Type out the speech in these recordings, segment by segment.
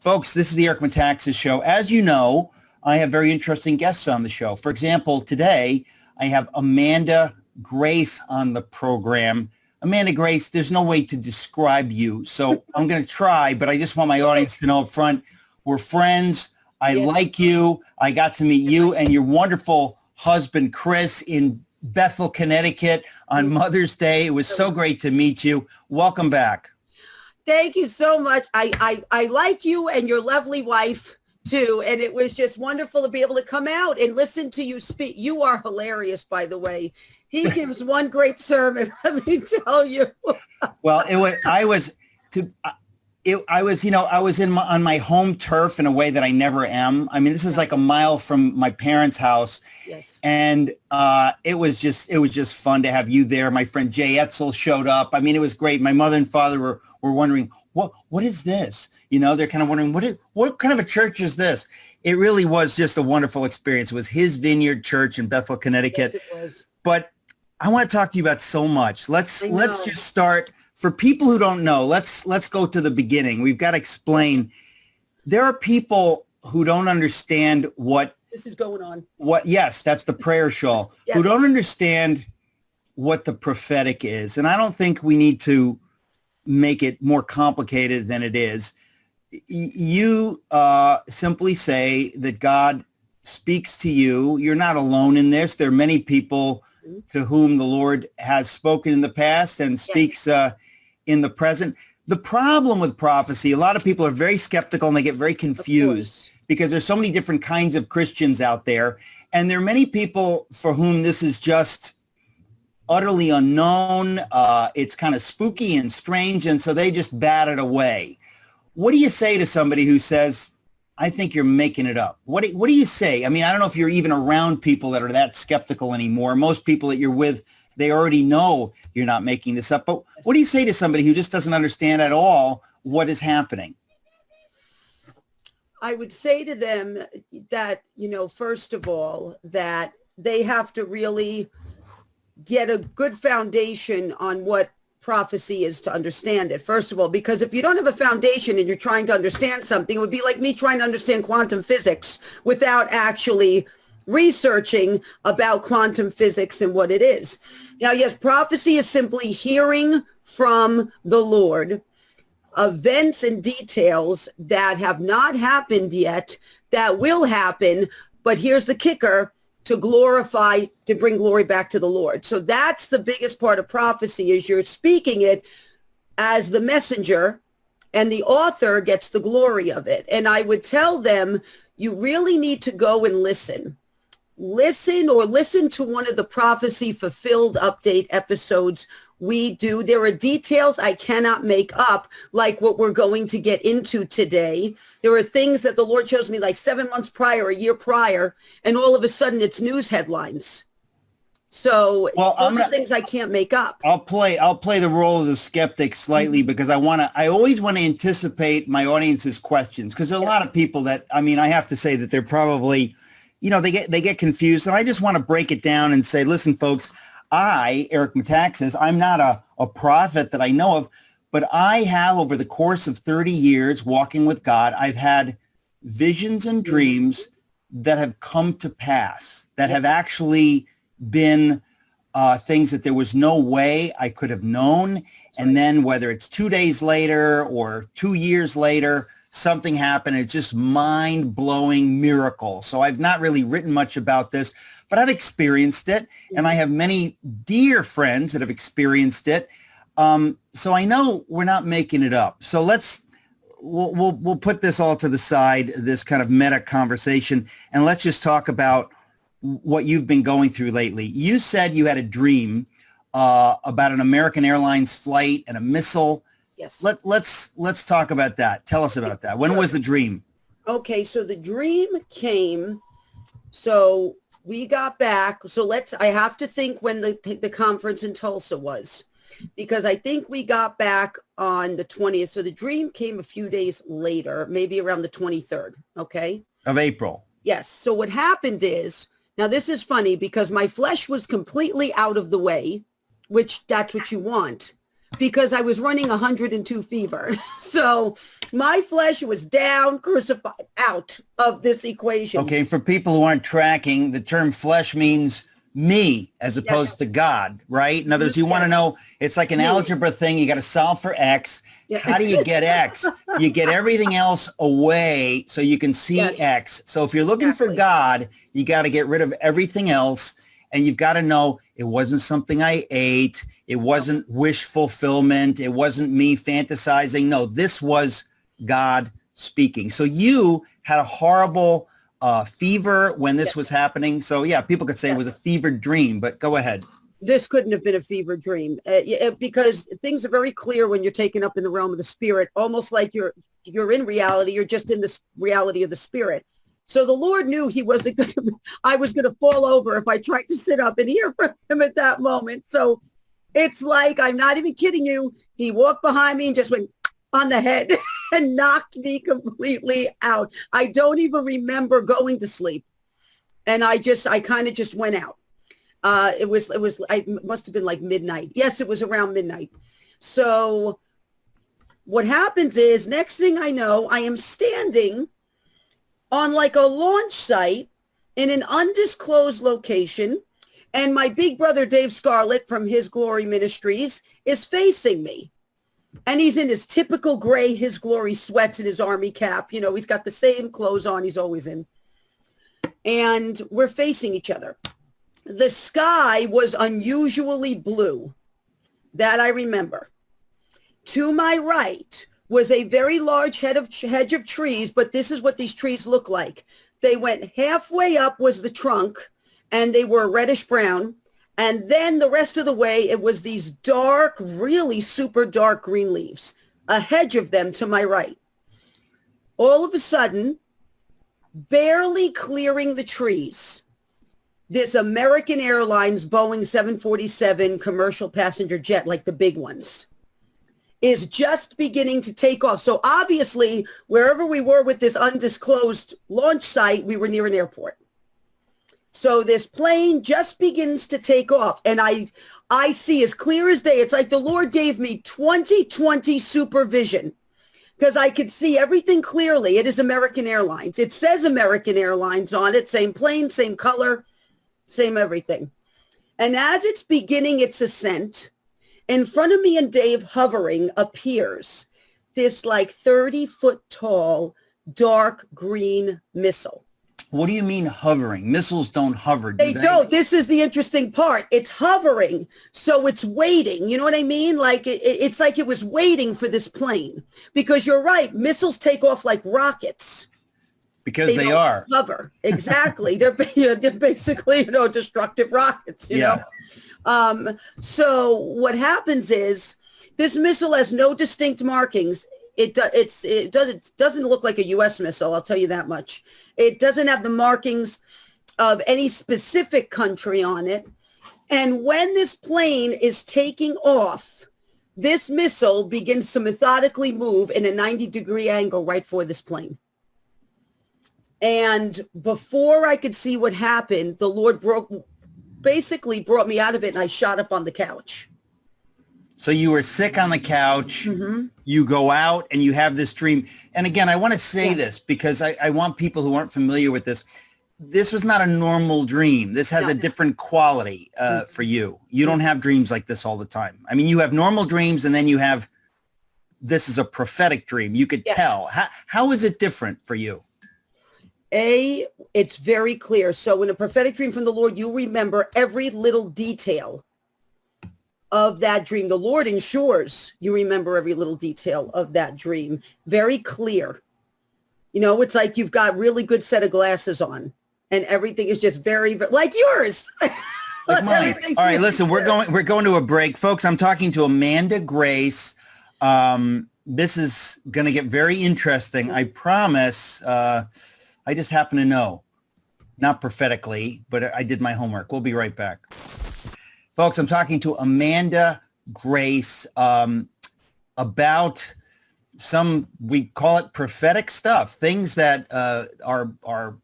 Folks, this is the Eric Metaxas show. As you know, I have very interesting guests on the show. For example, today I have Amanda Grace on the program. Amanda Grace, there's no way to describe you. So I'm going to try, but I just want my audience to know up front, we're friends. I yeah. like you. I got to meet you and your wonderful husband, Chris, in Bethel, Connecticut on mm-hmm. Mother's Day. It was so great to meet you. Welcome back. Thank you so much. I, I, I like you and your lovely wife too. And it was just wonderful to be able to come out and listen to you speak. You are hilarious, by the way. He gives one great sermon. Let me tell you. well, it was, I was to, it, I was, you know, I was in my, on my home turf in a way that I never am. I mean, this is like a mile from my parents' house. Yes. And uh, it was just, it was just fun to have you there. My friend Jay Etzel showed up. I mean, it was great. My mother and father were, were wondering, what, what is this? You know, they're kind of wondering, what, is, what kind of a church is this? It really was just a wonderful experience. It was his Vineyard Church in Bethel, Connecticut. Yes, it was. But I want to talk to you about so much. Let's, let's just start for people who don't know, let's let's go to the beginning. We've got to explain. There are people who don't understand what this is going on. What? Yes, that's the prayer shawl. yes. Who don't understand what the prophetic is, and I don't think we need to make it more complicated than it is. You uh, simply say that God speaks to you. You're not alone in this. There are many people mm-hmm. to whom the Lord has spoken in the past and speaks yes. uh, in the present. The problem with prophecy, a lot of people are very skeptical and they get very confused because there's so many different kinds of Christians out there. And there are many people for whom this is just utterly unknown. Uh, it's kind of spooky and strange. And so they just bat it away. What do you say to somebody who says, I think you're making it up. What do, what do you say? I mean, I don't know if you're even around people that are that skeptical anymore. Most people that you're with they already know you're not making this up. But what do you say to somebody who just doesn't understand at all what is happening? I would say to them that, you know, first of all, that they have to really get a good foundation on what prophecy is to understand it first of all because if you don't have a foundation and you're trying to understand something it would be like me trying to understand quantum physics without actually researching about quantum physics and what it is. Now, yes, prophecy is simply hearing from the Lord events and details that have not happened yet that will happen. But here's the kicker to glorify, to bring glory back to the Lord. So that's the biggest part of prophecy is you're speaking it as the messenger and the author gets the glory of it. And I would tell them, you really need to go and listen listen or listen to one of the prophecy fulfilled update episodes we do. There are details I cannot make up, like what we're going to get into today. There are things that the Lord shows me like seven months prior, a year prior, and all of a sudden it's news headlines. So well, those gonna, are things I can't make up. I'll play I'll play the role of the skeptic slightly mm-hmm. because I want to I always want to anticipate my audience's questions because there are a lot of people that I mean I have to say that they're probably you know, they get they get confused. And I just want to break it down and say, listen, folks, I, Eric Metaxas, I'm not a, a prophet that I know of, but I have over the course of 30 years walking with God, I've had visions and dreams that have come to pass, that have actually been uh, things that there was no way I could have known. And then whether it's two days later or two years later, something happened. It's just mind blowing miracle. So I've not really written much about this, but I've experienced it and I have many dear friends that have experienced it. Um, so I know we're not making it up. So let's, we'll, we'll, we'll put this all to the side, this kind of meta conversation, and let's just talk about what you've been going through lately. You said you had a dream uh, about an American Airlines flight and a missile Yes. Let, let's let's talk about that. Tell us about that. When was the dream? Okay, so the dream came. So we got back. So let's. I have to think when the the conference in Tulsa was, because I think we got back on the twentieth. So the dream came a few days later, maybe around the twenty third. Okay. Of April. Yes. So what happened is now this is funny because my flesh was completely out of the way, which that's what you want because I was running 102 fever. So my flesh was down, crucified, out of this equation. Okay, for people who aren't tracking, the term flesh means me as opposed yes. to God, right? In other words, you yes. want to know, it's like an me. algebra thing. You got to solve for X. Yeah. How do you get X? you get everything else away so you can see yes. X. So if you're looking exactly. for God, you got to get rid of everything else. And you've got to know it wasn't something I ate. It wasn't wish fulfillment. It wasn't me fantasizing. No, this was God speaking. So you had a horrible uh, fever when this yes. was happening. So yeah, people could say yes. it was a fever dream, but go ahead. This couldn't have been a fever dream uh, uh, because things are very clear when you're taken up in the realm of the spirit, almost like you're you're in reality. You're just in this reality of the spirit. So the Lord knew he wasn't going to, I was going to fall over if I tried to sit up and hear from him at that moment. So it's like, I'm not even kidding you. He walked behind me and just went on the head and knocked me completely out. I don't even remember going to sleep. And I just, I kind of just went out. Uh, it was, it was, I must have been like midnight. Yes, it was around midnight. So what happens is next thing I know, I am standing on like a launch site in an undisclosed location and my big brother, Dave Scarlett from His Glory Ministries, is facing me. And he's in his typical gray His Glory sweats and his army cap. You know, he's got the same clothes on he's always in. And we're facing each other. The sky was unusually blue. That I remember. To my right was a very large head of hedge of trees, but this is what these trees look like. They went halfway up was the trunk and they were reddish brown. And then the rest of the way, it was these dark, really super dark green leaves, a hedge of them to my right. All of a sudden, barely clearing the trees, this American Airlines Boeing 747 commercial passenger jet, like the big ones, is just beginning to take off. So obviously, wherever we were with this undisclosed launch site, we were near an airport. So this plane just begins to take off and I I see as clear as day. It's like the Lord gave me 2020 supervision because I could see everything clearly. It is American Airlines. It says American Airlines on it, same plane, same color, same everything. And as it's beginning its ascent, in front of me and Dave hovering appears this like 30 foot tall dark green missile. What do you mean hovering? Missiles don't hover. Do they, they, don't. This is the interesting part. It's hovering, so it's waiting. You know what I mean? Like it, it's like it was waiting for this plane. Because you're right, missiles take off like rockets. Because they, they are hover exactly. they're they're basically you know destructive rockets. You yeah. know. Um, so what happens is this missile has no distinct markings it it's it does it doesn't look like a U.S. missile. I'll tell you that much. It doesn't have the markings of any specific country on it. And when this plane is taking off, this missile begins to methodically move in a 90 degree angle right for this plane. And before I could see what happened, the Lord broke, basically brought me out of it and I shot up on the couch. So you were sick on the couch. Mm-hmm. You go out and you have this dream. And again, I want to say yeah. this because I, I, want people who aren't familiar with this. This was not a normal dream. This has no. a different quality uh, mm-hmm. for you. You don't have dreams like this all the time. I mean, you have normal dreams and then you have this is a prophetic dream. You could tell. How, how is it different for you? A, it's very clear. So in a prophetic dream from the Lord, you remember every little detail of that dream. The Lord ensures you remember every little detail of that dream. Very clear. You know, it's like you've got really good set of glasses on and everything is just very, like yours. Like mine. All right, listen, we're going we're going to a break. Folks, I'm talking to Amanda Grace. Um, this is going to get very interesting. I promise. Uh, I just happen to know, not prophetically, but I did my homework. We'll be right back. Folks, I'm talking to Amanda Grace um, about some, we call it prophetic stuff, things that uh, are, are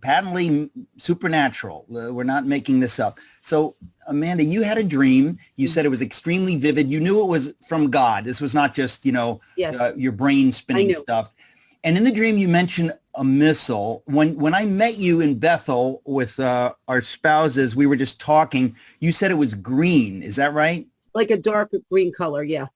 patently supernatural. We're not making this up. So Amanda, you had a dream. You said it was extremely vivid. You knew it was from God. This was not just, you know, Yes. uh, your brain spinning stuff. And in the dream, you mentioned a missile. When when I met you in Bethel with uh, our spouses, we were just talking. You said it was green. Is that right? like a dark green color. Yeah.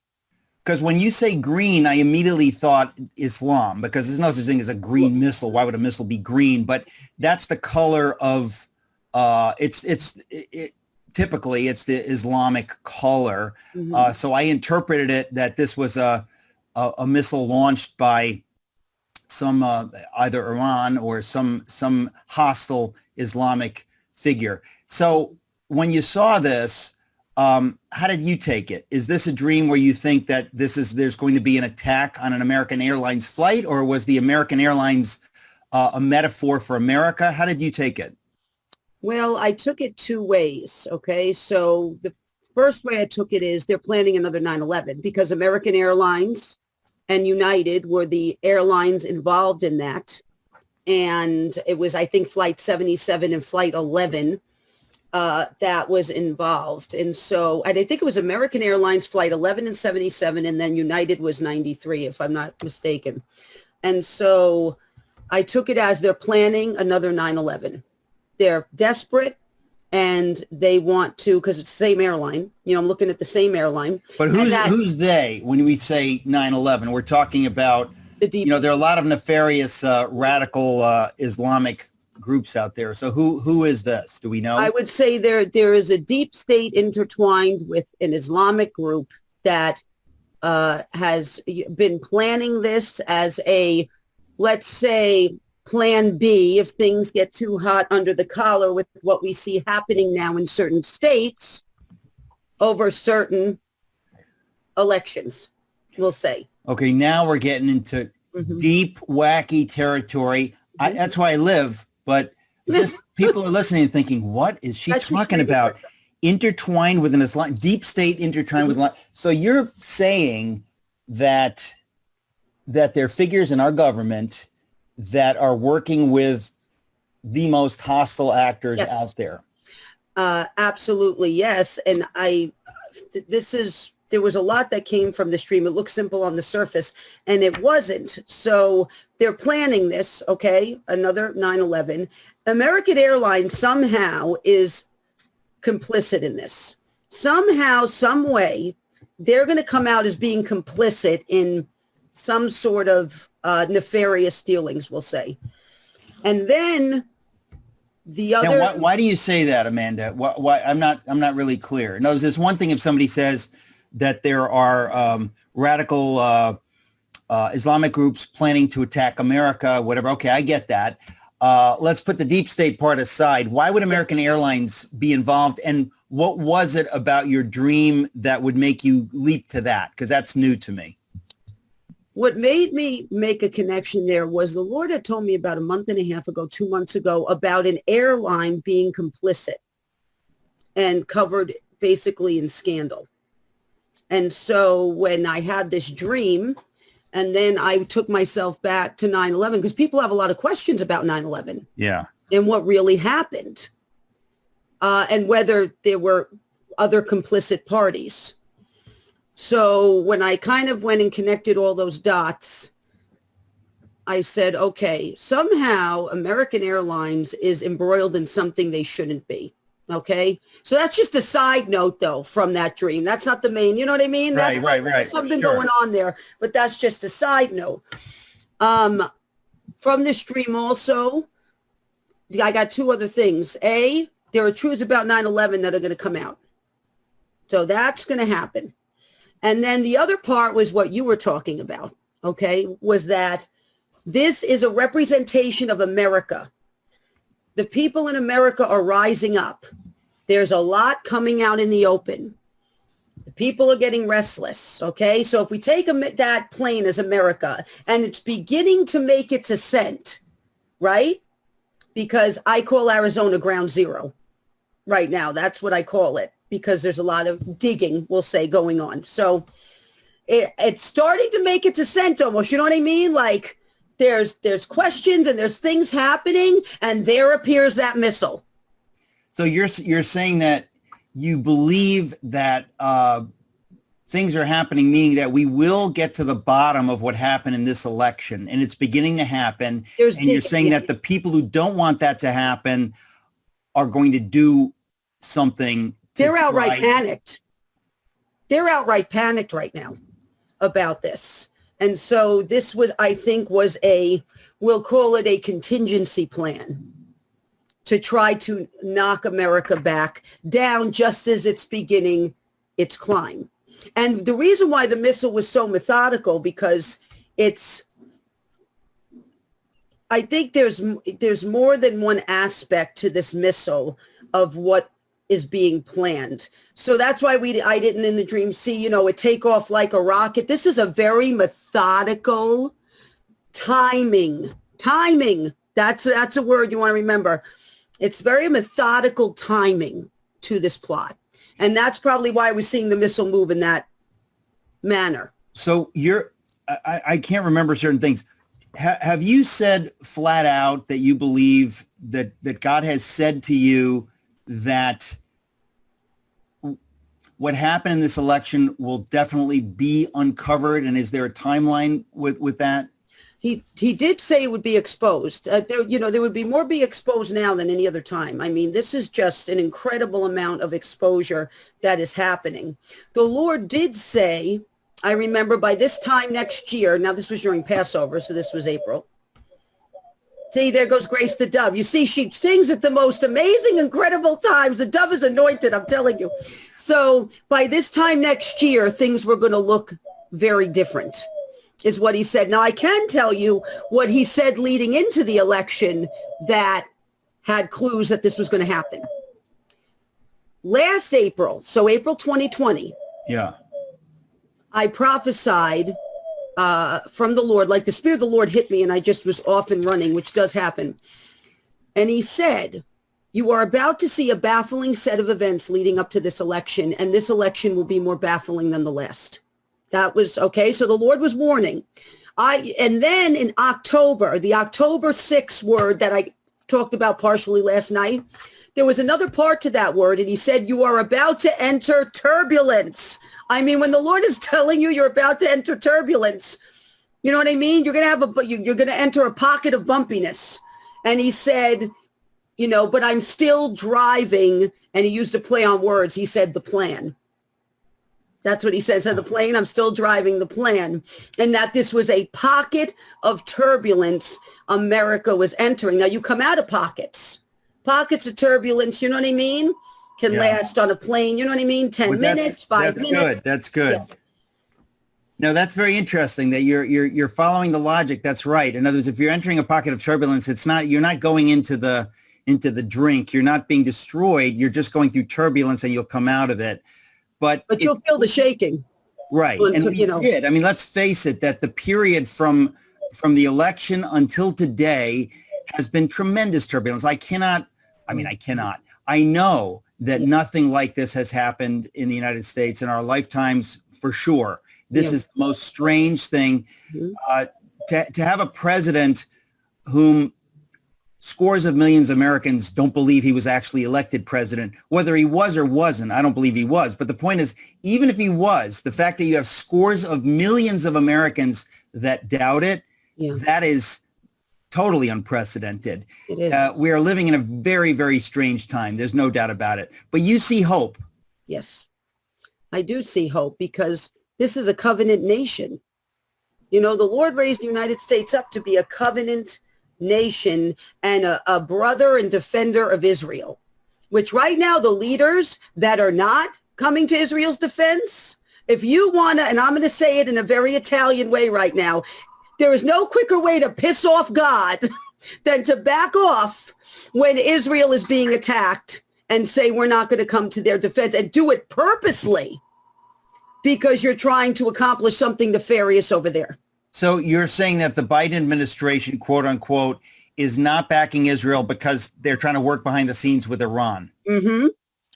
Because when you say green, I immediately thought Islam because there's no such thing as a green missile. Why would a missile be green? But that's the color of uh, it's it's it, it, typically it's the Islamic color. Mhm. Uh, so I interpreted it that this was a a, a missile launched by some uh, either Iran or some some hostile Islamic figure. So when you saw this, um, how did you take it? Is this a dream where you think that this is there's going to be an attack on an American Airlines flight, or was the American Airlines uh, a metaphor for America? How did you take it? Well, I took it two ways. Okay. So the first way I took it is they're planning another 9-11 because American Airlines and United were the airlines involved in that. And it was, I think, flight 77 and flight 11 uh, that was involved. And so, and I think it was American Airlines flight 11 and 77, and then United was 93, if I'm not mistaken. And so I took it as they're planning another 9-11 they're desperate and they want to because it's the same airline you know i'm looking at the same airline But who's that- who's they when we say 9/11? We're talking about the deep you know there are a lot of nefarious uh, radical uh, Islamic groups out there. So who who is this? Do we know? i would say there there is a deep state intertwined with an islamic group that uh, has been planning this as a let's say plan b if things get too hot under the collar with what we see happening now in certain states over certain elections we'll say okay, now we're getting into Mhm. deep wacky territory. I, Mhm. that's why I live. But just people are listening and thinking, what is she That's talking street about? Intertwined with an Islam, deep state intertwined with. Islam. So you're saying that that there are figures in our government that are working with the most hostile actors Yes. out there. Uh, absolutely, yes. And I, th- this is, there was a lot that came from the stream. It looks simple on the surface and it wasn't. So they're planning this, okay? Another 9-11. American Airlines somehow is complicit in this. Somehow, some way, they're going to come out as being complicit in some sort of uh, nefarious dealings, we'll say. And then the Now, other... why, why do you say that, Amanda? Why, why I'm not I'm not really clear. No, it's one thing if somebody says that there are um, radical uh, uh, Islamic groups planning to attack America, whatever. Okay, I get that. Uh, let's put the deep state part aside. Why would American Airlines be involved? And what was it about your dream that would make you leap to that? Because that's new to me. What made me make a connection there was the Lord had told me about a month and a half ago, two months ago, about an airline being complicit and covered basically in scandal. And so when I had this dream, and then I took myself back to 9-11 because people have a lot of questions about 9-11 Yeah. and what really happened uh, and whether there were other complicit parties. So when I kind of went and connected all those dots, I said, okay, somehow American Airlines is embroiled in something they shouldn't be. Okay. So that's just a side note though from that dream. That's not the main, you know what I mean? Right, That's right, right. Something Sure. going on there, but that's just a side note. Um, from this dream also, I got two other things. A, there are truths about 9-11 that are going to come out. So that's going to happen. And then the other part was what you were talking about, okay, was that this is a representation of America. The people in America are rising up. There's a lot coming out in the open. The people are getting restless, okay? So if we take that plane as America and it's beginning to make its ascent, right? Because I call Arizona ground zero right now. That's what I call it because there's a lot of digging, we'll say, going on. So it, it's starting to make its ascent almost. You know what I mean? Like there's there's questions and there's things happening, and there appears that missile. So you're you're saying that you believe that uh, things are happening, meaning that we will get to the bottom of what happened in this election, and it's beginning to happen. There's and you're saying that the people who don't want that to happen are going to do something. They're outright panicked. They're outright panicked right now about this. And so this was, I think, was a, we'll call it a contingency plan to try to knock America back down just as it's beginning its climb. And the reason why the missile was so methodical because it's I think there's there's more than one aspect to this missile of what is being planned. So that's why we I didn't in the dream see, you know, it take off like a rocket. This is a very methodical timing. Timing. That's that's a word you want to remember. It's very methodical timing to this plot. And that's probably why we're seeing the missile move in that manner. So you're, I, I can't remember certain things. Ha, have you said flat out that you believe that that God has said to you that what happened in this election will definitely be uncovered? And is there a timeline with with that? he he did say it would be exposed. Uh, there, you know, there would be more be exposed now than any other time. I mean, this is just an incredible amount of exposure that is happening. The Lord did say, I remember by this time next year. Now this was during Passover, so this was April. See, there goes Grace the dove. You see, she sings at the most amazing, incredible times. The dove is anointed, I'm telling you. So by this time next year, things were going to look very different is what he said. Now, I can tell you what he said leading into the election that had clues that this was going to happen. Last April, so April 2020, Yeah. I prophesied uh, from the Lord, like the Spirit of the Lord hit me and I just was off and running, which does happen. And he said, you are about to see a baffling set of events leading up to this election, and this election will be more baffling than the last. That was okay. So the Lord was warning. I and then in October, the October 6th word that I talked about partially last night, there was another part to that word, and he said, You are about to enter turbulence. I mean, when the Lord is telling you you're about to enter turbulence, you know what I mean? You're gonna have a you- you're gonna enter a pocket of bumpiness. And he said, you know, but I'm still driving, and he used a play on words. He said the plan. That's what he said. So the plane, I'm still driving the plan. And that this was a pocket of turbulence America was entering. Now you come out of pockets. Pockets of turbulence, you know what I mean? Can Yeah. last on a plane, you know what I mean? 10 Well, that's- minutes, five that's minutes. good. That's good. Yeah. No, that's very interesting that you're you're you're following the logic. That's right. In other words, if you're entering a pocket of turbulence, it's not you're not going into the into the drink. You're not being destroyed. You're just going through turbulence, and you'll come out of it. But But it- you'll feel the shaking. Right. Well, And we you know. did. I mean, let's face it, that the period from from the election until today has been tremendous turbulence. I cannot, I mean, I cannot. I know that nothing like this has happened in the United States in our lifetimes for sure. This Yeah. is the most strange thing. Mhm. Uh, to, to have a president whom scores of millions of Americans don't believe he was actually elected president. Whether he was or wasn't, I don't believe he was. But the point is, even if he was, the fact that you have scores of millions of Americans that doubt it, Yeah, that is totally unprecedented. it is. Uh, we are living in a very, very strange time. There's no doubt about it. But you see hope. Yes, I do see hope because this is a covenant nation. You know, the Lord raised the United States up to be a covenant nation and a, a brother and defender of Israel, which right now the leaders that are not coming to Israel's defense, if you want to, and I'm going to say it in a very Italian way right now, there is no quicker way to piss off God than to back off when Israel is being attacked and say we're not going to come to their defense and do it purposely because you're trying to accomplish something nefarious over there. So you're saying that the Biden administration, quote unquote, is not backing Israel because they're trying to work behind the scenes with Iran. Mm-hmm.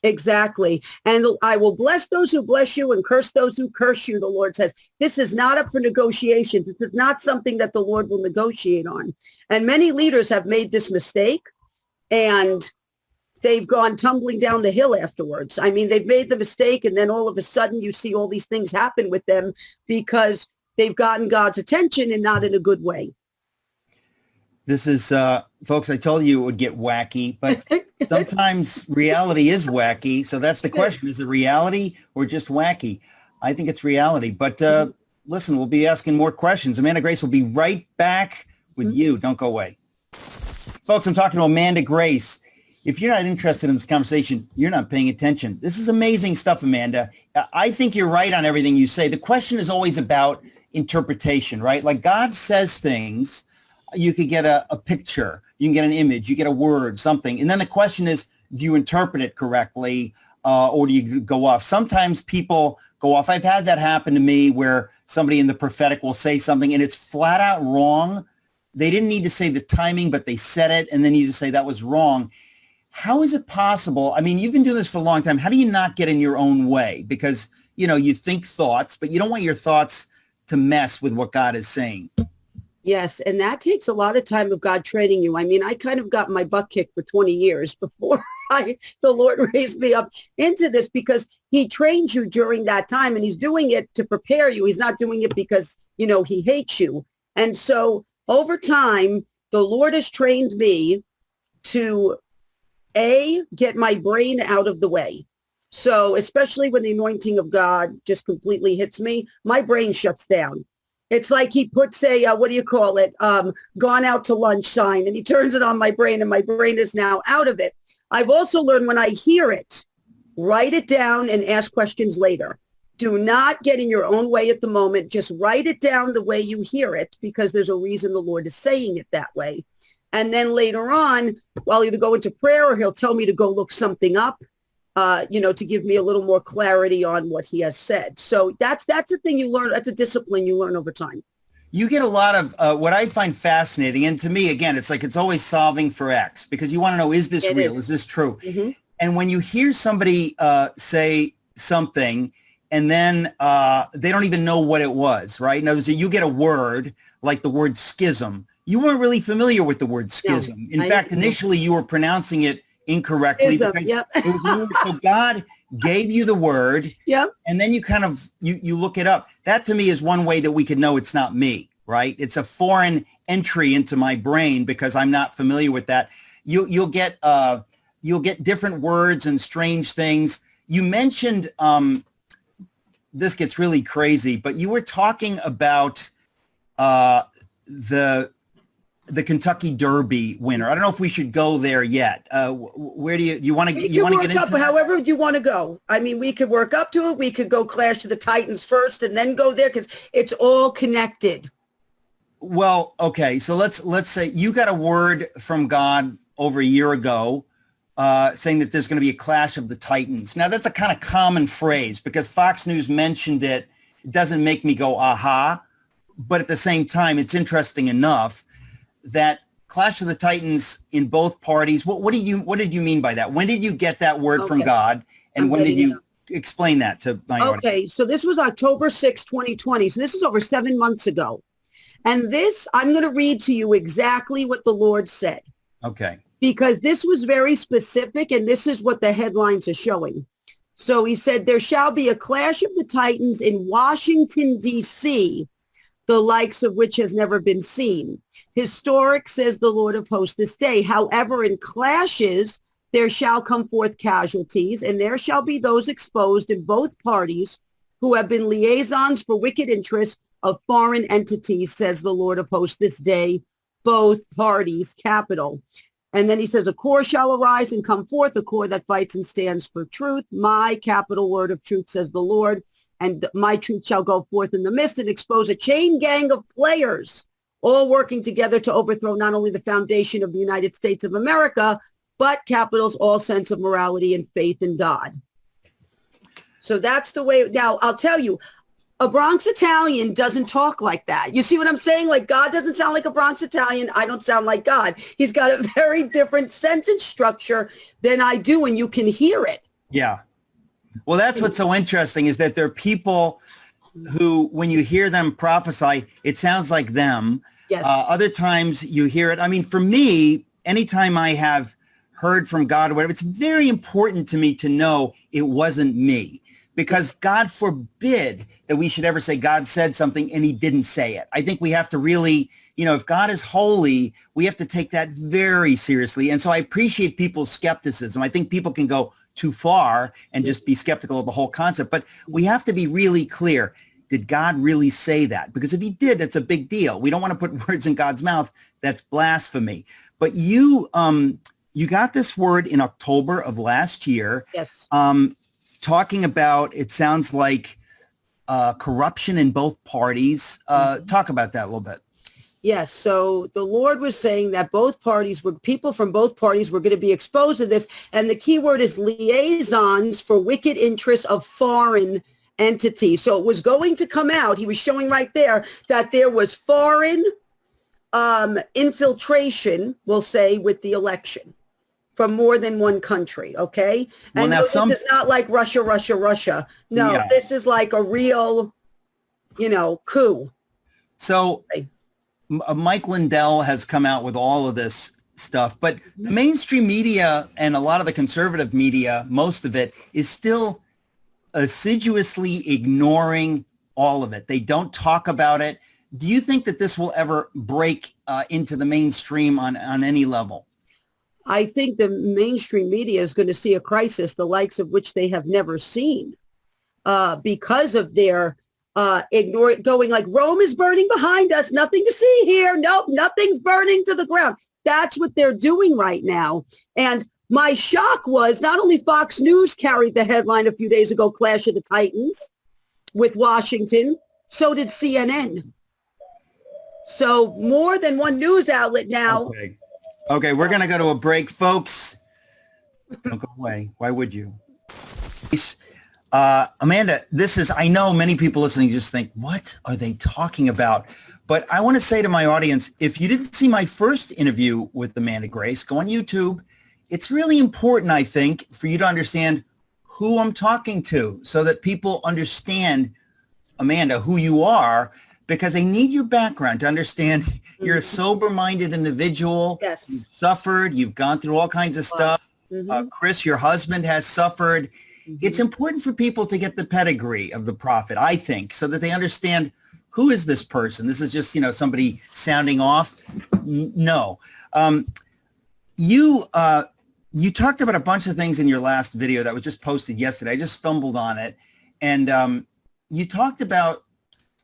Exactly. And I will bless those who bless you and curse those who curse you, the Lord says. This is not up for negotiations. This is not something that the Lord will negotiate on. And many leaders have made this mistake. And they've gone tumbling down the hill afterwards. I mean, they've made the mistake and then all of a sudden you see all these things happen with them because they've gotten God's attention and not in a good way. This is, uh, folks, I told you it would get wacky, but sometimes reality is wacky. So that's the question. Is it reality or just wacky? I think it's reality. But uh, mm-hmm. listen, we'll be asking more questions. Amanda Grace will be right back with mm-hmm. you. Don't go away. Folks, I'm talking to Amanda Grace. If you're not interested in this conversation, you're not paying attention. This is amazing stuff, Amanda. I think you're right on everything you say. The question is always about interpretation, right? Like God says things you could get a, a picture, you can get an image, you get a word, something. And then the question is, do you interpret it correctly uh, or do you go off? Sometimes people go off. I've had that happen to me where somebody in the prophetic will say something and it's flat out wrong. They didn't need to say the timing, but they said it and then you just say that was wrong. How is it possible? I mean, you've been doing this for a long time. How do you not get in your own way? Because, you know, you think thoughts, but you don't want your thoughts to mess with what God is saying. Yes, and that takes a lot of time of God training you. I mean, I kind of got my butt kicked for 20 years before I, the Lord raised me up into this because he trains you during that time and he's doing it to prepare you. He's not doing it because, you know, he hates you. And so over time, the Lord has trained me to A, get my brain out of the way. So especially when the anointing of God just completely hits me, my brain shuts down. It's like he puts a, uh, what do you call it, um, gone out to lunch sign, and he turns it on my brain, and my brain is now out of it. I've also learned when I hear it, write it down and ask questions later. Do not get in your own way at the moment. Just write it down the way you hear it because there's a reason the Lord is saying it that way. And then later on, I'll either go into prayer or he'll tell me to go look something up uh, you know, to give me a little more clarity on what he has said. So that's that's a thing you learn. That's a discipline you learn over time. You get a lot of uh, what I find fascinating, and to me, again, it's like it's always solving for X because you want to know: is this it real? Is. is. this true? Mm-hmm. And when you hear somebody uh, say something, and then uh, they don't even know what it was, right? In other words, you get a word like the word schism. You weren't really familiar with the word schism. No, In I fact, initially you were pronouncing it incorrectly Ism, because yep. it was so God gave you the word yep. and then you kind of you you look it up that to me is one way that we could know it's not me right it's a foreign entry into my brain because I'm not familiar with that you you'll get uh you'll get different words and strange things you mentioned um this gets really crazy but you were talking about uh the the Kentucky Derby winner. I don't know if we should go there yet. Uh, where do you you want to get you want to get into? Up, however you want to go. I mean, we could work up to it. We could go clash to the Titans first and then go there because it's all connected. Well, okay. So let's let's say you got a word from God over a year ago uh, saying that there's going to be a clash of the Titans. Now that's a kind of common phrase because Fox News mentioned it. It doesn't make me go aha, but at the same time, it's interesting enough that Clash of the Titans in both parties. What, what did you what did you mean by that? When did you get that word okay. from God, and I'm when did you explain that to my okay, audience? Okay, so this was October 6, 2020. So this is over seven months ago. And this, I'm going to read to you exactly what the Lord said. Okay. Because this was very specific, and this is what the headlines are showing. So he said, there shall be a clash of the Titans in Washington, D.C., the likes of which has never been seen. Historic, says the Lord of hosts, this day. However, in clashes, there shall come forth casualties, and there shall be those exposed in both parties who have been liaisons for wicked interests of foreign entities, says the Lord of hosts, this day, both parties, capital. And then he says, a core shall arise and come forth, a core that fights and stands for truth. My capital word of truth, says the Lord, and my truth shall go forth in the midst and expose a chain gang of players all working together to overthrow not only the foundation of the United States of America, but capital's all sense of morality and faith in God. So that's the way. Now, I'll tell you, a Bronx Italian doesn't talk like that. You see what I'm saying? Like God doesn't sound like a Bronx Italian. I don't sound like God. He's got a very different sentence structure than I do, and you can hear it. Yeah. Well, that's what's so interesting is that there are people who, when you hear them prophesy, it sounds like them. Yes. Uh, other times you hear it. I mean, for me, anytime I have heard from God or whatever. It's very important to me to know it wasn't me because God forbid that we should ever say God said something and he didn't say it. I think we have to really, you know, if God is holy, we have to take that very seriously. And so I appreciate people's skepticism. I think people can go too far and just be skeptical of the whole concept, but we have to be really clear. Did God really say that? Because if he did, it's a big deal. We don't want to put words in God's mouth. That's blasphemy. But you, um, you got this word in October of last year. Yes. Um, talking about, it sounds like uh, corruption in both parties. Uh, Mhm. Talk about that a little bit. Yes. So the Lord was saying that both parties were people from both parties were going to be exposed to this. And the key word is liaisons for wicked interests of foreign entities. So it was going to come out. He was showing right there that there was foreign um, infiltration, we'll say, with the election from more than one country. Okay. Well, and now no, some- this is not like Russia, Russia, Russia. No, Yeah. this is like a real, you know, coup. So uh, Mike Lindell has come out with all of this stuff, but the mainstream media and a lot of the conservative media, most of it is still assiduously ignoring all of it. They don't talk about it. Do you think that this will ever break uh, into the mainstream on, on any level? I think the mainstream media is going to see a crisis, the likes of which they have never seen, uh, because of their uh, going like Rome is burning behind us, nothing to see here. Nope, nothing's burning to the ground. That's what they're doing right now. And my shock was not only Fox News carried the headline a few days ago, Clash of the Titans with Washington, so did CNN. So more than one news outlet now Okay. Okay, we're going to go to a break, folks. Don't go away. Why would you? Uh, Amanda, this is, I know many people listening just think, what are they talking about? But I want to say to my audience, if you didn't see my first interview with Amanda Grace, go on YouTube. It's really important, I think, for you to understand who I'm talking to so that people understand, Amanda, who you are, because they need your background to understand you're a Mhm. sober-minded individual. Yes. You've suffered. You've gone through all kinds of stuff. Mm-hmm. Uh, Chris, your husband has suffered. It's Mhm. important for people to get the pedigree of the prophet, I think, so that they understand who is this person. This is just, you know, somebody sounding off. No. Um, you uh, you talked about a bunch of things in your last video that was just posted yesterday. I just stumbled on it. And um, you talked about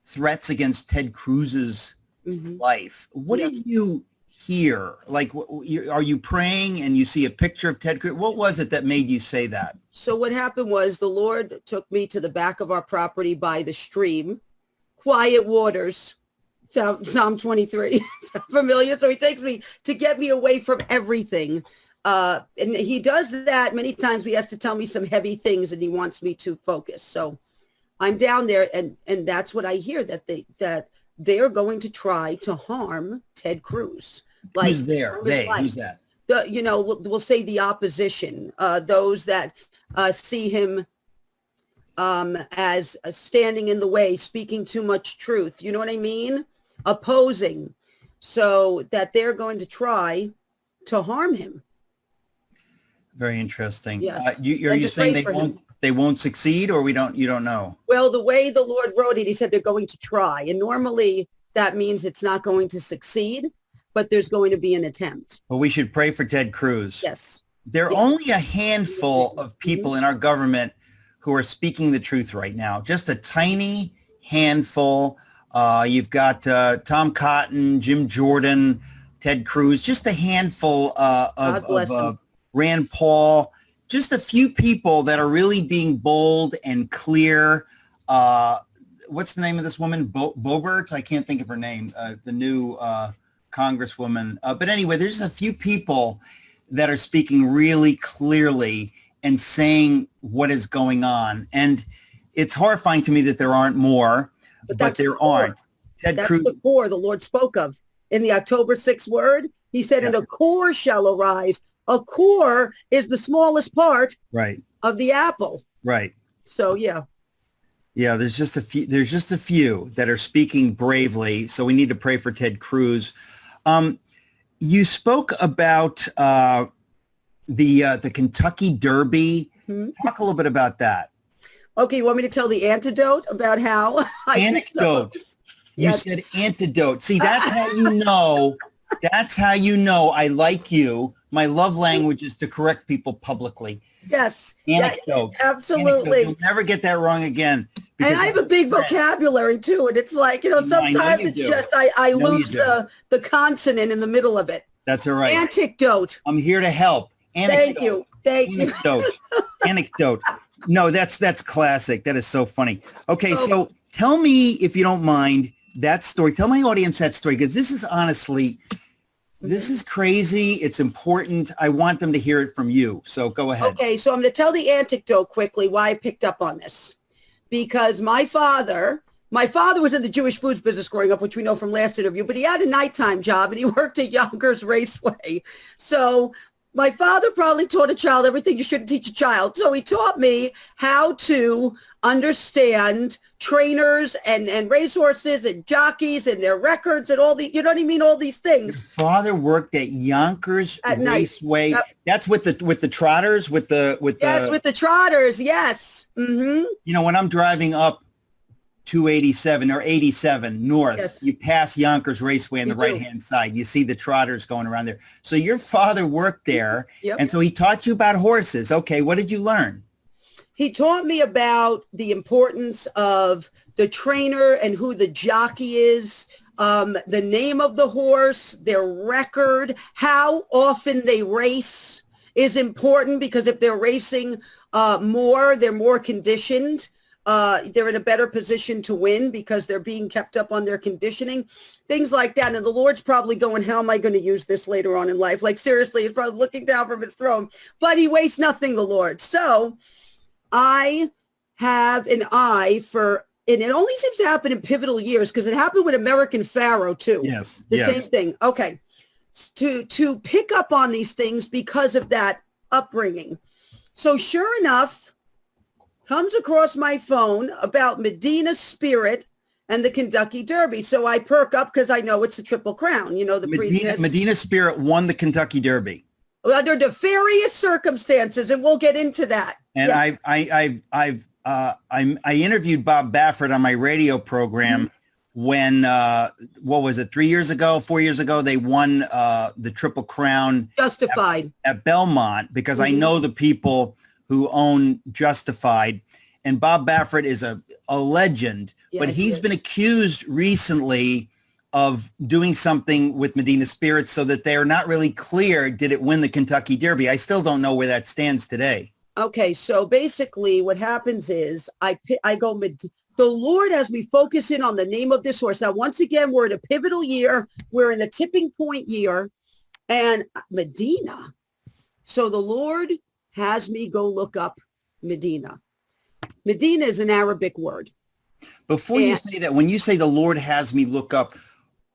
threats against Ted Cruz's Mhm. life. What Yeah. did you hear? Like, are you praying and you see a picture of Ted Cruz? What was it that made you say that? So what happened was the Lord took me to the back of our property by the stream, quiet waters, Psalm 23, familiar. So he takes me to get me away from everything. Uh, and he does that many times. He has to tell me some heavy things and he wants me to focus. So I'm down there and, and that's what I hear that they, that they're going to try to harm Ted Cruz. Like who's there? They, life who's that? the you know we'll, we'll say the opposition uh, those that uh, see him um, as uh, standing in the way speaking too much truth you know what i mean opposing so that they're going to try to harm him Very interesting. Yes. Uh, you, are And you saying they won't, they won't succeed or we don't, you don't know? well the way the lord wrote it he said they're going to try and normally that means it's not going to succeed but there's going to be an attempt Well, we should pray for Ted Cruz. yes There are Yes. only a handful of people in our government who are speaking the truth right now. Just a tiny handful. Uh, you've got uh, Tom Cotton, Jim Jordan, Ted Cruz, just a handful uh, God of, bless of uh. Rand Paul, just a few people that are really being bold and clear. Uh, what's the name of this woman? Bo- Bobert? I can't think of her name. Uh, the new uh, congresswoman. Uh, but anyway, there's a few people that are speaking really clearly and saying what is going on. And it's horrifying to me that there aren't more, But but, there the aren't. Ted That's Cruz, the core the Lord spoke of in the October 6th word. He said, and a core shall arise. A core is the smallest part right, of the apple. right. So yeah, Yeah, there's just a few. There's just a few that are speaking bravely. So we need to pray for Ted Cruz. Um, you spoke about uh, the uh, the Kentucky Derby. Hmm? Talk a little bit about that. Okay, you want me to tell the antidote about how? I Anecdote. You Yes. said antidote. See, that's how you know. That's how you know I like you. My love language is to correct people publicly. Yes, yeah, Anecdote. absolutely. You'll never get that wrong again. And I have a big vocabulary too, and it's like you know I know you sometimes it's do. just I, I you lose the the consonant in the middle of it. That's all right. Anecdote. I'm here to help. Anecdote. Thank you. Thank you. Anecdote. Anecdote. No, that's that's classic. That is so funny. Okay, Oh. so tell me if you don't mind that story. Tell my audience that story because this is honestly this is crazy. It's important. I want them to hear it from you. So go ahead. Okay, so I'm going to tell the anecdote quickly why I picked up on this. Because my father, my father was in the Jewish foods business growing up, which we know from last interview, but he had a nighttime job and he worked at Yonkers Raceway. So my father probably taught a child everything you shouldn't teach a child. So he taught me how to understand trainers and, and racehorses and jockeys and their records and all the, you know what I mean? All these Your things. father worked at Yonkers At. Raceway. Yep. That's with the with the trotters, with the with the Yes, with the trotters. Yes. hmm you know, when I'm driving up 287 or 87 north, Yes. you pass Yonkers Raceway on You the right hand side. You see the trotters going around there. So your father worked there, Yep. and so he taught you about horses. Okay, what did you learn? he taught me about the importance of the trainer and who the jockey is, um, the name of the horse, their record, how often they race is important because if they're racing uh, more, they're more conditioned. Uh, they're in a better position to win because they're being kept up on their conditioning, things like that. And the Lord's probably going, how am I going to use this later on in life? Like seriously, he's probably looking down from his throne, but he wastes nothing, the Lord. So I have an eye for, and it only seems to happen in pivotal years because it happened with American Pharoah too. Yes. The same thing. Okay. To to pick up on these things because of that upbringing. So sure enough, comes across my phone about Medina Spirit and the Kentucky Derby. So I perk up because I know it's the Triple Crown. You know the Medina, previous Medina Spirit won the Kentucky Derby. under nefarious circumstances, and we'll get into that. And Yes. I, I, I've, I've, uh, I, I interviewed Bob Baffert on my radio program Mm-hmm. when, uh, what was it, three years ago, four years ago, they won uh, the Triple Crown justified. at Belmont because I Mhm. know the people who own Justified. And Bob Baffert is a, a legend, but Yeah, he he's been accused recently of doing something with Medina Spirit so that they're not really clear did it win the Kentucky Derby. I still don't know where that stands today. Okay, so basically what happens is I I go mid the Lord has me focus in on the name of this horse. Now once again we're in a pivotal year, we're in a tipping point year and Medina. So the Lord has me go look up Medina. Medina is an Arabic word. Before you say that, when you say the Lord has me look up,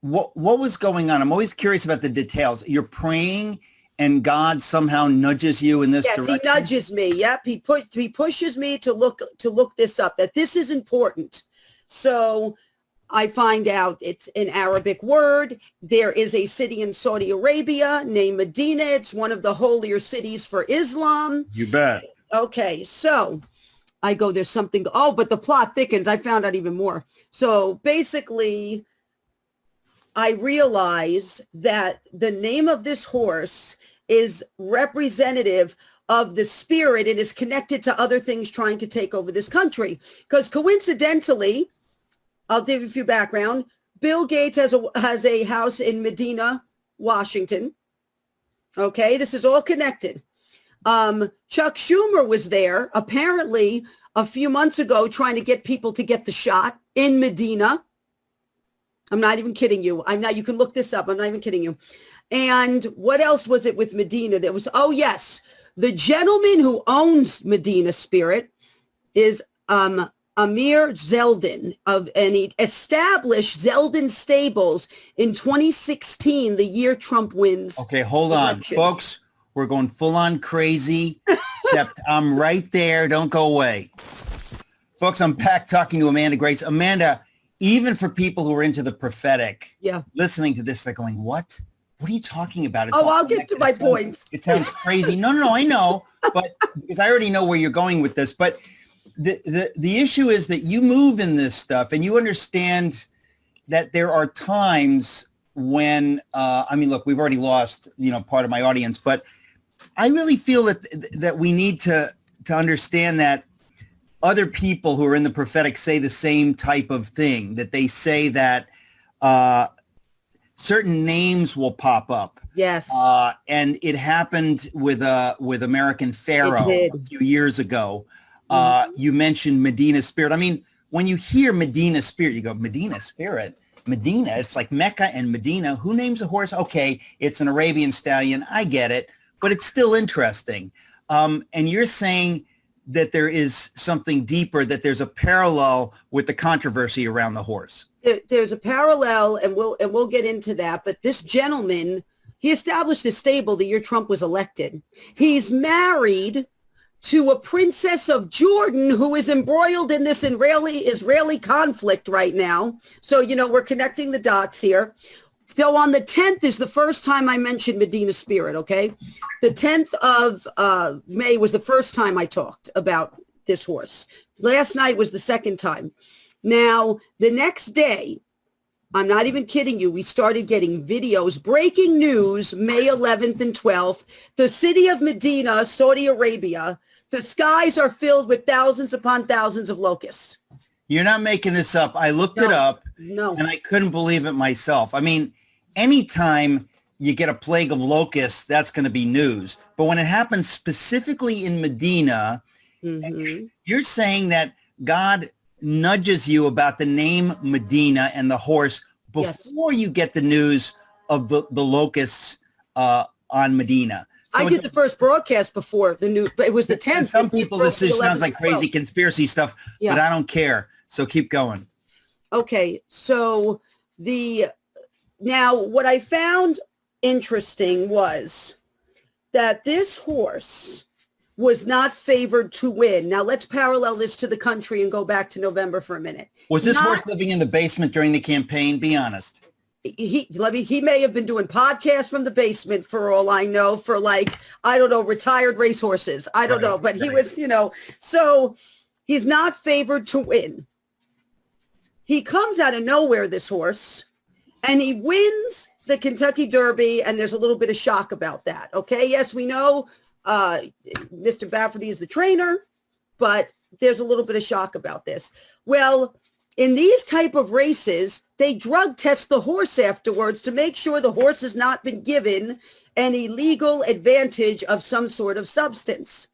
what what was going on? I'm always curious about the details. You're praying and God somehow nudges you in this Yes, direction. he nudges me. Yep, he put he pushes me to look to look this up. That this is important. So I find out it's an Arabic word. There is a city in Saudi Arabia named Medina. It's one of the holier cities for Islam. You bet. Okay, so I go, there's something. Oh, but the plot thickens. I found out even more. So basically, I realize that the name of this horse is representative of the spirit. It is connected to other things trying to take over this country. Because coincidentally, I'll give you a few background. Bill Gates has a has a house in Medina, Washington. Okay, this is all connected. Um, Chuck Schumer was there apparently a few months ago trying to get people to get the shot in Medina. I'm not even kidding you. I'm not, you can look this up. I'm not even kidding you. And what else was it with Medina? There was, oh yes, the gentleman who owns Medina Spirit is um, Amir Zedan of, and he established Zedan Stables in 2016, the year Trump wins. Okay, hold on, folks. We're going full on crazy. Except I'm right there. Don't go away, folks. I'm back talking to Amanda Grace. Amanda, even for people who are into the prophetic, Yeah. listening to this, they're going, "What? what are you talking about? It's oh, I'll get to my it point. Sounds, it sounds crazy. No, no, no, I know, but because I already know where you're going with this. But the, the, the issue is that you move in this stuff and you understand that there are times when, uh, I mean, look, we've already lost, you know, part of my audience, but I really feel that, that we need to, to understand that other people who are in the prophetic say the same type of thing, that they say that, uh, certain names will pop up. Yes. Uh, and it happened with uh, with American Pharoah a few years ago. Uh. You mentioned Medina Spirit. I mean, when you hear Medina Spirit, you go Medina Spirit. Medina, it's like Mecca and Medina. Who names a horse? Okay, it's an Arabian stallion. I get it, but it's still interesting. Um, and you're saying that there is something deeper, that there's a parallel with the controversy around the horse there's a parallel and we'll and we'll get into that but this gentleman he established a stable the year trump was elected he's married to a princess of jordan who is embroiled in this israeli israeli conflict right now so you know we're connecting the dots here so on the 10th is the first time i mentioned medina spirit okay the 10th of uh, may was the first time i talked about this horse last night was the second time now, the next day, I'm not even kidding you. We started getting videos, breaking news, May 11th and 12th. The city of Medina, Saudi Arabia, the skies are filled with thousands upon thousands of locusts. You're not making this up. I looked no, it up no. and I couldn't believe it myself. I mean, anytime you get a plague of locusts, that's going to be news. But when it happens specifically in Medina, mm-hmm. you're saying that God nudges you about the name Medina and the horse before yes. you get the news of the, the locusts uh, on Medina. So I did the first broadcast before the new, but it was the 10th. Some people, this just sounds like crazy conspiracy stuff, yeah. but I don't care. So keep going. Okay. So the, now what I found interesting was that this horse was not favored to win. Now let's parallel this to the country and go back to November for a minute. Was this not, horse living in the basement during the campaign? Be honest. He let me he may have been doing podcasts from the basement for all I know for like I don't know retired racehorses. I don't right, know, but right. he was, you know, so he's not favored to win. He comes out of nowhere this horse and he wins the Kentucky Derby and there's a little bit of shock about that. Okay? Yes, we know uh, Mr. Bafferty is the trainer, but there's a little bit of shock about this. Well, in these type of races, they drug test the horse afterwards to make sure the horse has not been given an illegal advantage of some sort of substance.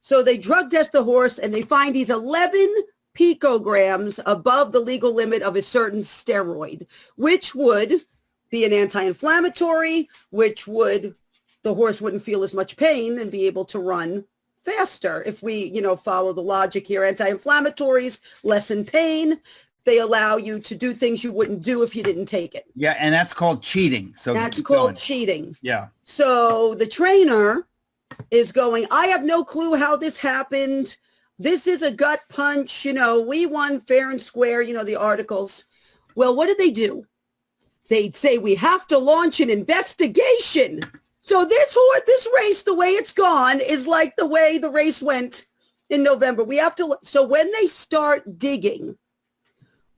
So they drug test the horse and they find he's 11 picograms above the legal limit of a certain steroid, which would be an anti-inflammatory, which would the horse wouldn't feel as much pain and be able to run faster. If we, you know, follow the logic here, anti-inflammatories lessen pain. They allow you to do things you wouldn't do if you didn't take it. Yeah, and that's called cheating. So that's called going. cheating. Yeah. So the trainer is going, I have no clue how this happened. This is a gut punch. You know, we won fair and square, you know, the articles. Well, what did they do? They'd say we have to launch an investigation. So this horse, this race, the way it's gone is like the way the race went in November. We have to, so when they start digging,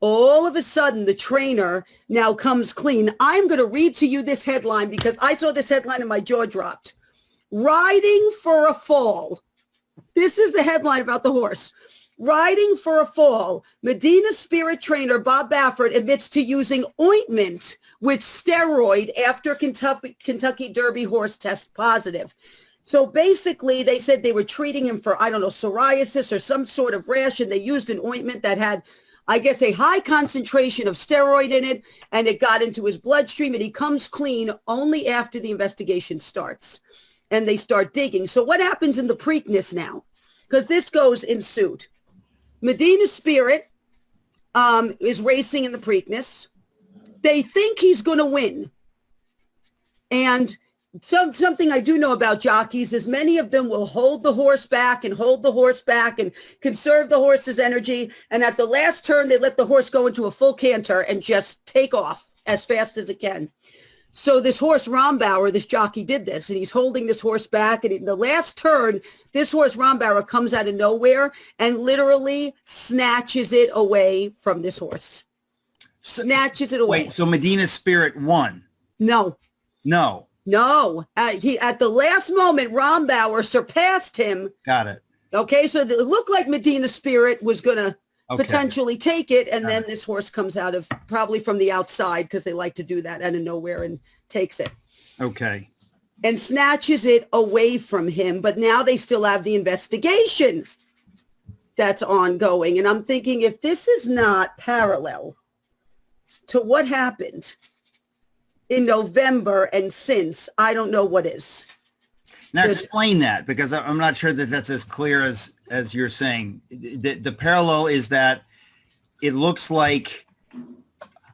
all of a sudden the trainer now comes clean. I'm going to read to you this headline because I saw this headline and my jaw dropped. Riding for a fall. This is the headline about the horse. Riding for a fall, Medina Spirit trainer Bob Baffert admits to using ointment with steroid after Kentucky, Kentucky Derby horse test positive. So basically, they said they were treating him for, I don't know, psoriasis or some sort of rash, and they used an ointment that had, I guess, a high concentration of steroid in it, and it got into his bloodstream, and he comes clean only after the investigation starts. And they start digging. So what happens in the Preakness now? Because this goes in suit. Medina Spirit um, is racing in the Preakness. They think he's going to win. And some, something I do know about jockeys is many of them will hold the horse back and hold the horse back and conserve the horse's energy. And at the last turn, they let the horse go into a full canter and just take off as fast as it can. So this horse Rombauer, this jockey did this, and he's holding this horse back. And in the last turn, this horse Rombauer comes out of nowhere and literally snatches it away from this horse. Snatches it away. Wait, so Medina Spirit won? No, No. No. Uh, he at the last moment, Rombauer surpassed him. Got it. Okay, so it looked like Medina Spirit was gonna Okay. potentially take it, and Got then it. this horse comes out of probably from the outside because they like to do that out of nowhere and takes it. Okay. and snatches it away from him. But now they still have the investigation that's ongoing. And I'm thinking if this is not parallel to what happened in November and since, I don't know what is. Now explain that because I'm not sure that that's as clear as as you're saying. The, the parallel is that it looks like,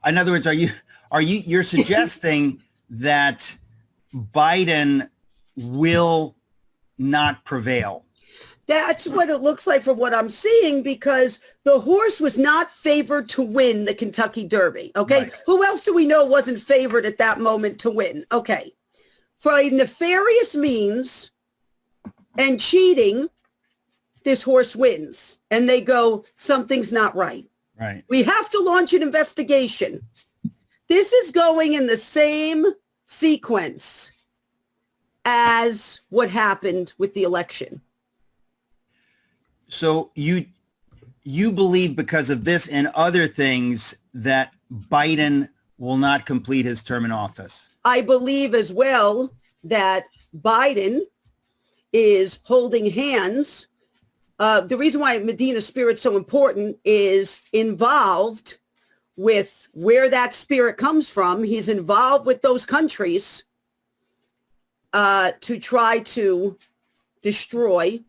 in other words, are you are you you're suggesting that Biden will not prevail? That's what it looks like from what I'm seeing because the horse was not favored to win the Kentucky Derby. Okay. Right. Who else do we know wasn't favored at that moment to win? Okay. For a nefarious means and cheating, this horse wins. And they go, something's not right. Right. We have to launch an investigation. This is going in the same sequence as what happened with the election. So you you believe because of this and other things that Biden will not complete his term in office. I believe as well that Biden is holding hands. Uh, the reason why Medina spirit's so important is involved with where that spirit comes from. He's involved with those countries uh, to try to destroy,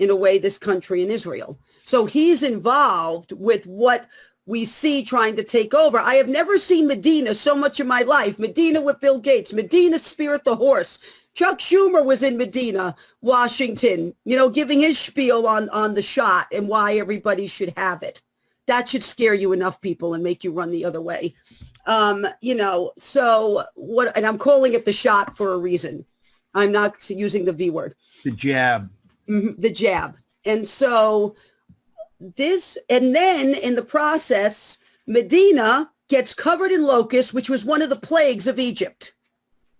in a way, this country and Israel. So he's involved with what we see trying to take over. I have never seen Medina so much in my life. Medina with Bill Gates, Medina Spirit the Horse. Chuck Schumer was in Medina, Washington, you know, giving his spiel on, on the shot and why everybody should have it. That should scare you enough people and make you run the other way. Um, you know, so what, and I'm calling it the shot for a reason. I'm not using the V word. The jab. Mhm, the jab. And so this, and then in the process, Medina gets covered in locusts, which was one of the plagues of Egypt.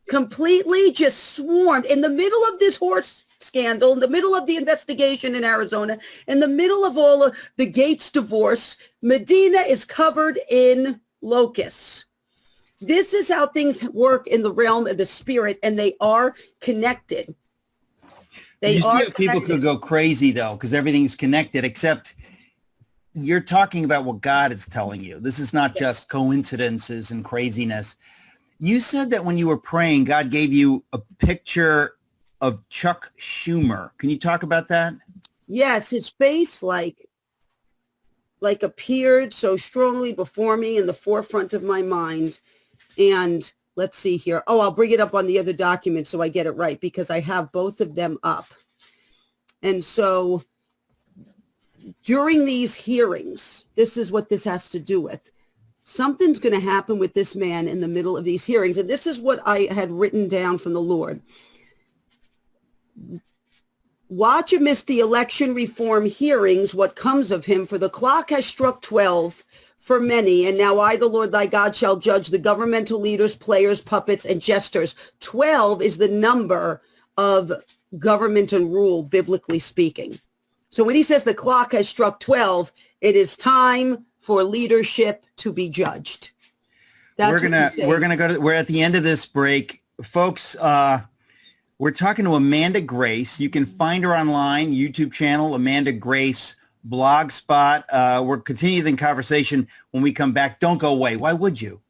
Completely just swarmed in the middle of this horse scandal, in the middle of the investigation in Arizona, in the middle of all of the Gates divorce, Medina is covered in locusts. This is how things work in the realm of the spirit, and they are connected. They you are people could go crazy though because everything's connected except you're talking about what God is telling you. This is not Yes. just coincidences and craziness. You said that when you were praying, God gave you a picture of Chuck Schumer. Can you talk about that? Yes, his face like like appeared so strongly before me in the forefront of my mind. And let's see here. Oh, I'll bring it up on the other document so I get it right because I have both of them up. And so during these hearings, this is what this has to do with. Something's going to happen with this man in the middle of these hearings. And this is what I had written down from the Lord. Watch amidst the election reform hearings what comes of him, for the clock has struck 12 for many, and now I, the Lord thy God, shall judge the governmental leaders, players, puppets, and jesters. 12 is the number of government and rule, biblically speaking. So when he says the clock has struck 12, it is time for leadership to be judged. That's we're gonna we're gonna go to we're at the end of this break, folks. Uh, we're talking to Amanda Grace. You can find her online, YouTube channel Amanda Grace Blogspot. Uh, we're continuing the conversation when we come back. Don't go away. Why would you?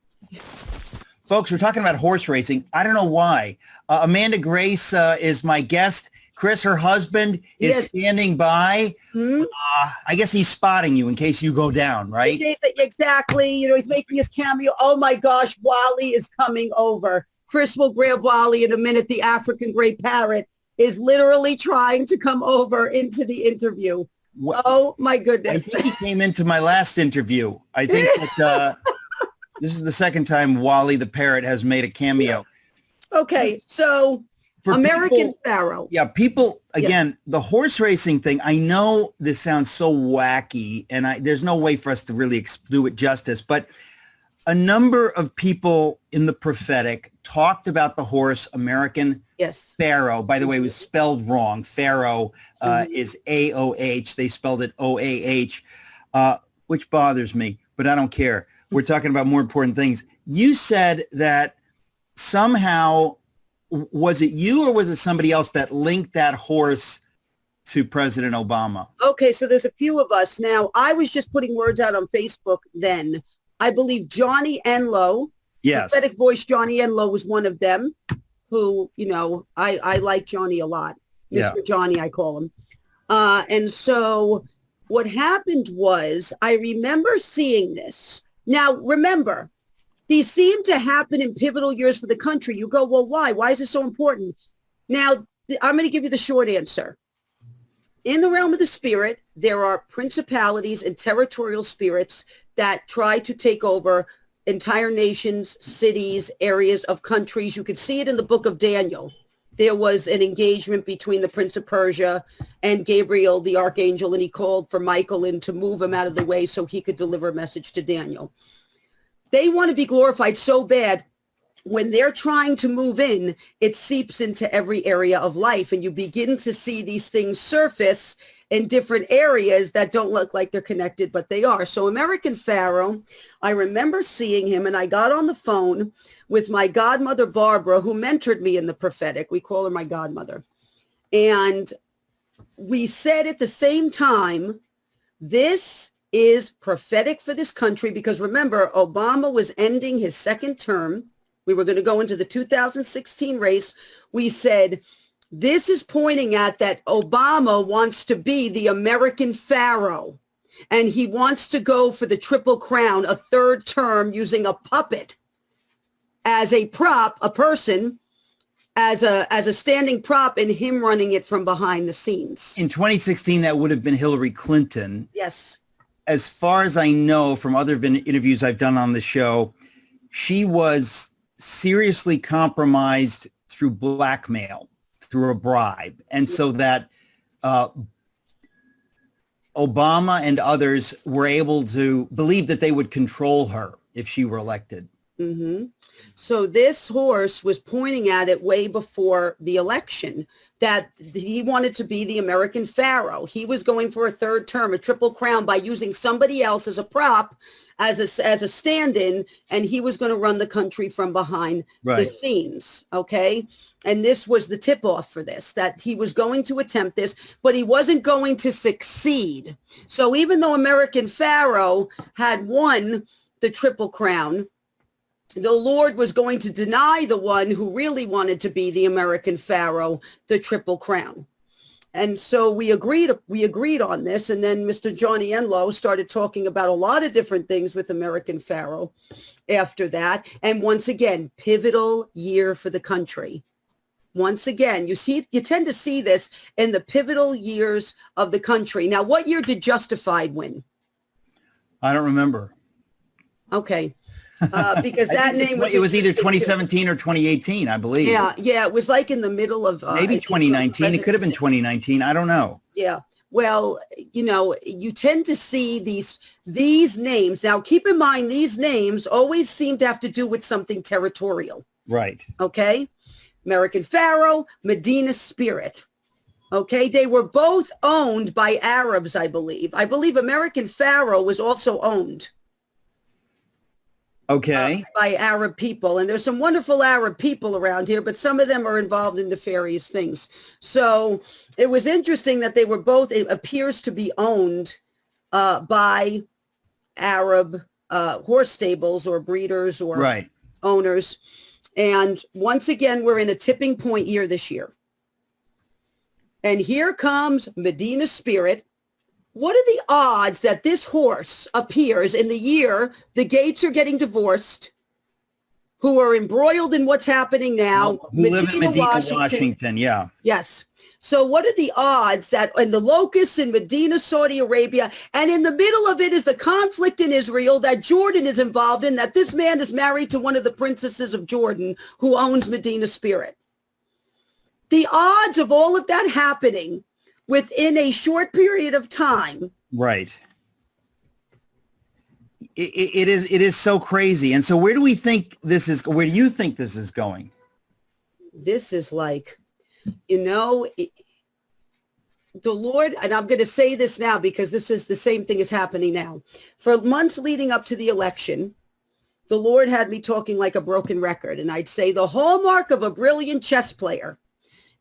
Folks, we're talking about horse racing. I don't know why. Uh, Amanda Grace uh, is my guest. Chris, her husband, is Yes. standing by. Hmm? Uh, I guess he's spotting you in case you go down, right? Exactly. You know, he's making his cameo. Oh my gosh, Wally is coming over. Chris will grab Wally in a minute. The African gray parrot is literally trying to come over into the interview. Oh my goodness! I think he came into my last interview. I think that uh, this is the second time Wally the parrot has made a cameo. Okay, so For American people- Pharaoh. Yeah, people Yeah. again, the horse racing thing. I know this sounds so wacky, and I there's no way for us to really do it justice, but a number of people in the prophetic talked about the horse American Yes. Pharaoh. By the way, it was spelled wrong. Pharaoh uh, Mhm. is A O H. They spelled it O A H, uh, which bothers me, but I don't care. We're talking about more important things. You said that somehow was it you or was it somebody else that linked that horse to President Obama? Okay, so there's a few of us now. I was just putting words out on Facebook then. I believe Johnny Enlow, Yes. prophetic voice Johnny Enlow was one of them who, you know, I, I like Johnny a lot. Mr. Yeah. Johnny, I call him. Uh, and so what happened was I remember seeing this. Now, remember, these seem to happen in pivotal years for the country. You go, well, why? Why is this so important? Now, I'm going to give you the short answer. In the realm of the spirit, there are principalities and territorial spirits that try to take over entire nations, cities, areas of countries. You could see it in the book of Daniel. There was an engagement between the Prince of Persia and Gabriel, the archangel, and he called for Michael in to move him out of the way so he could deliver a message to Daniel. They want to be glorified so bad. When they're trying to move in, it seeps into every area of life and you begin to see these things surface in different areas that don't look like they're connected, but they are. So American Pharoah, I remember seeing him and I got on the phone with my godmother, Barbara, who mentored me in the prophetic. We call her my godmother. And we said at the same time, this is prophetic for this country because remember, Obama was ending his second term. We were going to go into the 2016 race. We said, this is pointing at that Obama wants to be the American Pharaoh and he wants to go for the triple crown, a third term using a puppet as a prop, a person as a as a standing prop and him running it from behind the scenes. In 2016, that would have been Hillary Clinton. Yes. as far as I know from other interviews I've done on the show, she was seriously compromised through blackmail, through a bribe. And so that uh, Obama and others were able to believe that they would control her if she were elected. Hmm So this horse was pointing at it way before the election that he wanted to be the American Pharaoh. He was going for a third term, a triple crown by using somebody else as a prop, as a, as a stand-in, and he was going to run the country from behind the scenes. Okay. And this was the tip off for this, that he was going to attempt this, but he wasn't going to succeed. So even though American Pharoah had won the triple crown, the Lord was going to deny the one who really wanted to be the American Pharaoh the triple crown. And so we agreed we agreed on this and then Mr. Johnny Enlow started talking about a lot of different things with American Pharoah after that and once again pivotal year for the country. Once again, you see you tend to see this in the pivotal years of the country. Now, what year did Justified win? I don't remember. Okay. Uh, because that name was it was either 2017 or 2018, I believe. Yeah, yeah, it was like in the middle of uh, Maybe 2019. It could have been 2019. I don't know. Yeah. Well, you know, you tend to see these these names. Now, keep in mind these names always seem to have to do with something territorial. Right. Okay, American Pharoah, Medina Spirit. Okay, they were both owned by Arabs, I believe. I believe American Pharoah was also owned. Okay. uh, by Arab people. And there's some wonderful Arab people around here, but some of them are involved in nefarious things. So it was interesting that they were both, it appears to be owned uh, by Arab uh, horse stables or breeders or right. owners. And once again, we're in a tipping point year this year. And here comes Medina Spirit. What are the odds that this horse appears in the year the Gates are getting divorced who are embroiled in what's happening now. Who live in Medina, Washington. Washington. Yeah. Yes. So what are the odds that in the locusts in Medina, Saudi Arabia, and in the middle of it is the conflict in Israel that Jordan is involved in, that this man is married to one of the princesses of Jordan who owns Medina Spirit? The odds of all of that happening within a short period of time. Right. It, it is it is so crazy. And so where do we think this is where do you think this is going? This is like you know, the Lord, and I'm going to say this now because this is the same thing is happening now. For months leading up to the election, the Lord had me talking like a broken record. And I'd say the hallmark of a brilliant chess player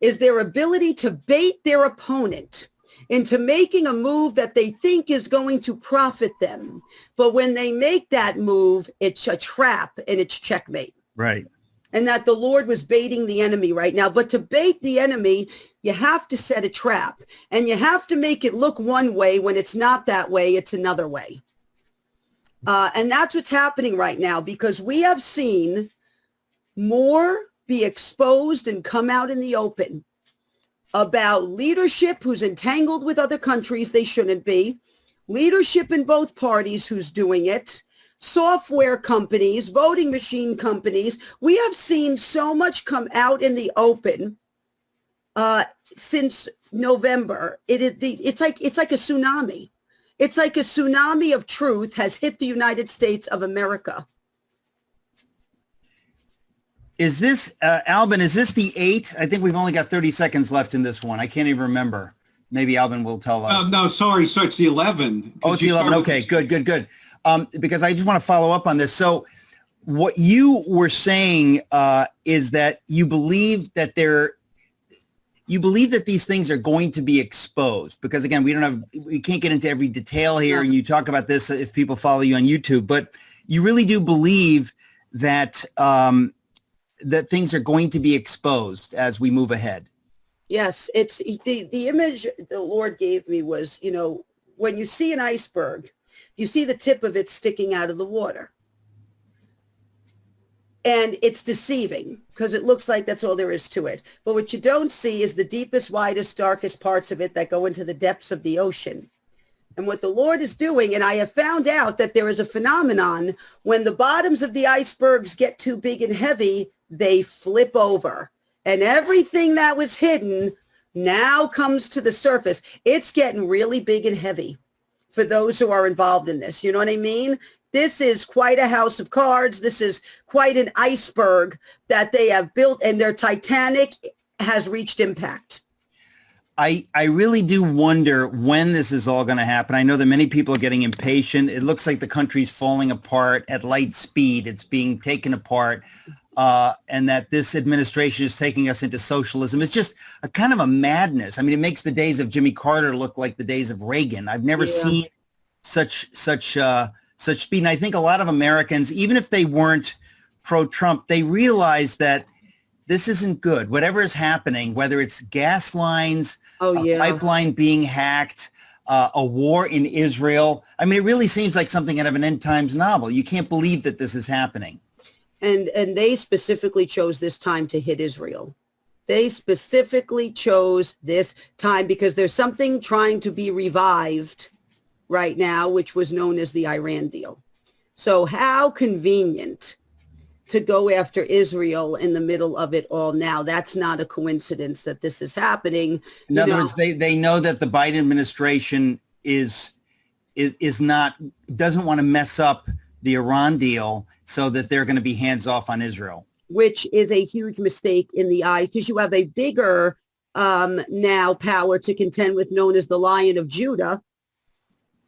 is their ability to bait their opponent into making a move that they think is going to profit them. But when they make that move, it's a trap and it's checkmate. Right and that the Lord was baiting the enemy right now. But to bait the enemy, you have to set a trap and you have to make it look one way when it's not that way, it's another way. Uh, and that's what's happening right now because we have seen more be exposed and come out in the open about leadership who's entangled with other countries they shouldn't be, leadership in both parties who's doing it, software companies, voting machine companies. We have seen so much come out in the open uh, since November. It is the, it's like it's like a tsunami. It's like a tsunami of truth has hit the United States of America. Is this uh, Albin? Is this the eight? I think we've only got thirty seconds left in this one. I can't even remember. Maybe Albin will tell us. Uh, no, sorry. So it's the eleven. Oh, it's the eleven. Okay, good, good, good um, because I just want to follow up on this. So what you were saying uh, is that you believe that there you believe that these things are going to be exposed because again we don't have we can't get into every detail here and you talk about this if people follow you on youtube but you really do believe that um, that things are going to be exposed as we move ahead yes it's the the image the lord gave me was you know when you see an iceberg you see the tip of it sticking out of the water. And it's deceiving because it looks like that's all there is to it. But what you don't see is the deepest, widest, darkest parts of it that go into the depths of the ocean. And what the Lord is doing, and I have found out that there is a phenomenon when the bottoms of the icebergs get too big and heavy, they flip over. And everything that was hidden now comes to the surface. It's getting really big and heavy for those who are involved in this. You know what I mean? This is quite a house of cards. This is quite an iceberg that they have built and their Titanic has reached impact. I, I really do wonder when this is all going to happen. I know that many people are getting impatient. It looks like the country's falling apart at light speed. It's being taken apart uh, and that this administration is taking us into socialism. It's just a kind of a madness. I mean, it makes the days of Jimmy Carter look like the days of Reagan. I've never yeah. seen such such uh, such speed. And I think a lot of Americans, even if they weren't pro-Trump, they realize that this isn't good. Whatever is happening, whether it's gas lines, oh, yeah. pipeline being hacked, uh, a war in Israel. I mean, it really seems like something out of an end times novel. You can't believe that this is happening and and they specifically chose this time to hit Israel. They specifically chose this time because there's something trying to be revived right now, which was known as the Iran deal. So how convenient to go after Israel in the middle of it all now. That's not a coincidence that this is happening. In you other know, words, they, they know that the Biden administration is is is not doesn't want to mess up the Iran deal so that they're going to be hands off on Israel. Which is a huge mistake in the eye because you have a bigger um, now power to contend with known as the Lion of Judah,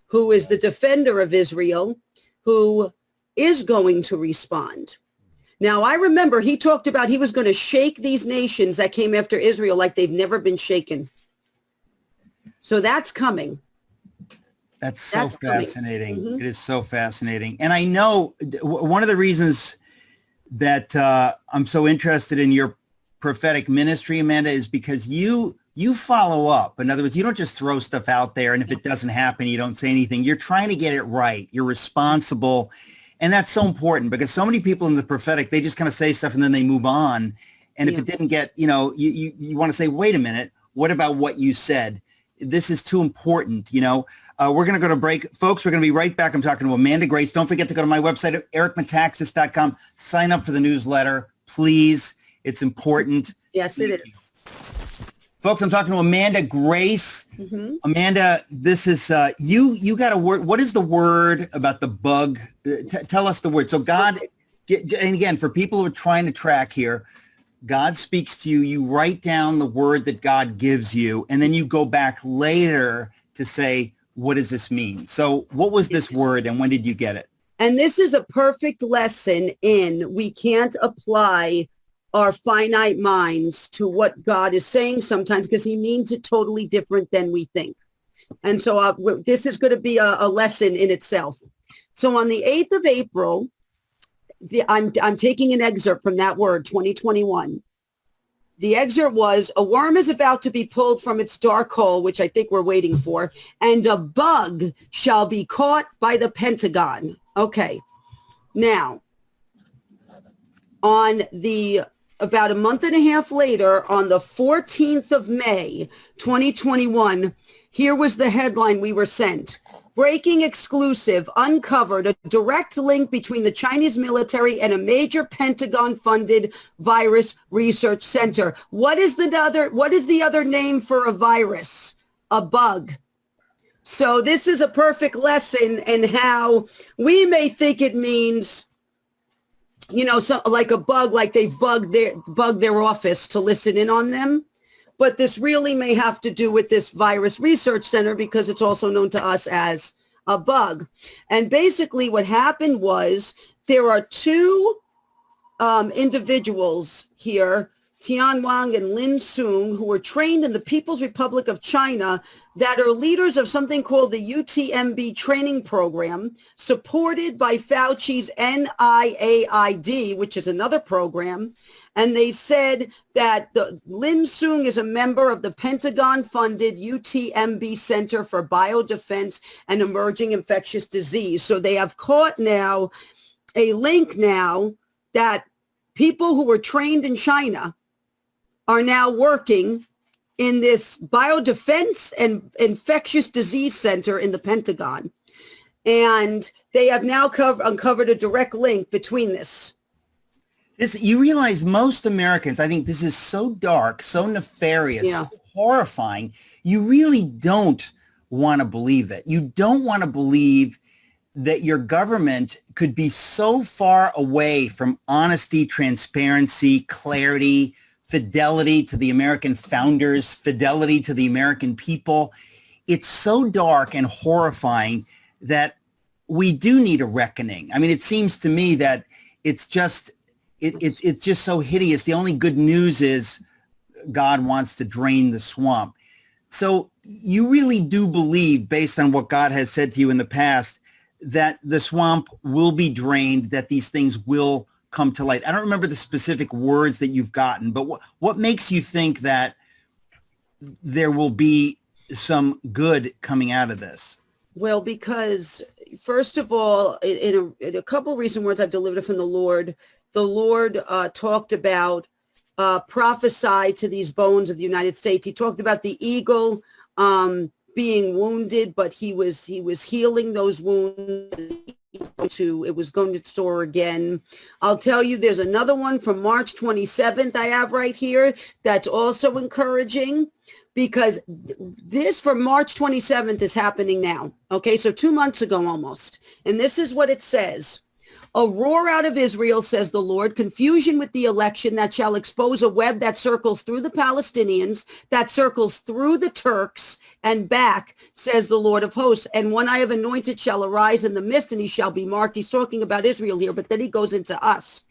who is the defender of Israel, who is going to respond. Now, I remember he talked about he was going to shake these nations that came after Israel like they've never been shaken. So that's coming. That's so That's fascinating. Mm-hmm. It is so fascinating. And I know one of the reasons that uh, I'm so interested in your prophetic ministry, Amanda, is because you you follow up. In other words, you don't just throw stuff out there and if it doesn't happen, you don't say anything. You're trying to get it right. You're responsible. And that's so important because so many people in the prophetic, they just kind of say stuff and then they move on. And if it didn't get, you know, you, you, you want to say, wait a minute, what about what you said? This is too important, you know. Uh, we're going to go to break. Folks, we're going to be right back. I'm talking to Amanda Grace. Don't forget to go to my website, ericmetaxas.com. Sign up for the newsletter, please. It's important. Yes, it Thank you. Folks, I'm talking to Amanda Grace. Mhm. Amanda, this is uh, you. You got a word. What is the word about the bug? Uh, t- tell us the word. So God, get, and again, for people who are trying to track here, God speaks to you. You write down the word that God gives you, and then you go back later to say, what does this mean? So, what was this word, and when did you get it? And this is a perfect lesson in we can't apply our finite minds to what God is saying sometimes because he means it totally different than we think. And so uh, this is going to be a, a lesson in itself. So on the 8th of April, the, I'm, I'm taking an excerpt from that word, 2021. The excerpt was, a worm is about to be pulled from its dark hole, which I think we're waiting for, and a bug shall be caught by the Pentagon. Okay. Now, on the about a month and a half later, on the 14th of May, 2021, here was the headline we were sent. Breaking exclusive uncovered a direct link between the Chinese military and a major Pentagon funded virus research center. What is the other what is the other name for a virus? A bug. So this is a perfect lesson in how we may think it means you know, so like a bug, like they've bugged their bugged their office to listen in on them. But this really may have to do with this virus research center because it's also known to us as a bug. And basically what happened was there are two um, individuals here, Tian Wang and Lin Sung, who were trained in the People's Republic of China that are leaders of something called the UTMB training program, supported by Fauci's NIAID, which is another program. And they said that the Lin Sung is a member of the Pentagon-funded UTMB Center for Biodefense and Emerging Infectious Disease. So they have caught now a link now that people who were trained in China are now working in this biodefense and infectious disease center in the Pentagon. And they have now cover, uncovered a direct link between this. This you realize most Americans, I think this is so dark, so nefarious, Yeah. so horrifying. You really don't want to believe it. You don't want to believe that your government could be so far away from honesty, transparency, clarity, fidelity to the American founders, fidelity to the American people. It's so dark and horrifying that we do need a reckoning. I mean, it seems to me that it's just it, it's it's just so hideous. The only good news is God wants to drain the swamp. So you really do believe, based on what God has said to you in the past, that the swamp will be drained, that these things will come to light. I don't remember the specific words that you've gotten, but what what makes you think that there will be some good coming out of this? Well, because first of all, in, in, a, in a couple recent words I've delivered from the Lord, the Lord uh, talked about uh, prophesy to these bones of the United States. He talked about the eagle um, being wounded, but he was he was healing those wounds. To it was going to soar again. I'll tell you, there's another one from March 27th. I have right here that's also encouraging because th- this for March 27th is happening now. Okay, so two months ago almost. And this is what it says. A roar out of Israel, says the Lord, confusion with the election that shall expose a web that circles through the Palestinians, that circles through the Turks and back, says the Lord of hosts. And one I have anointed shall arise in the midst, and he shall be marked. He's talking about Israel here, but then he goes into us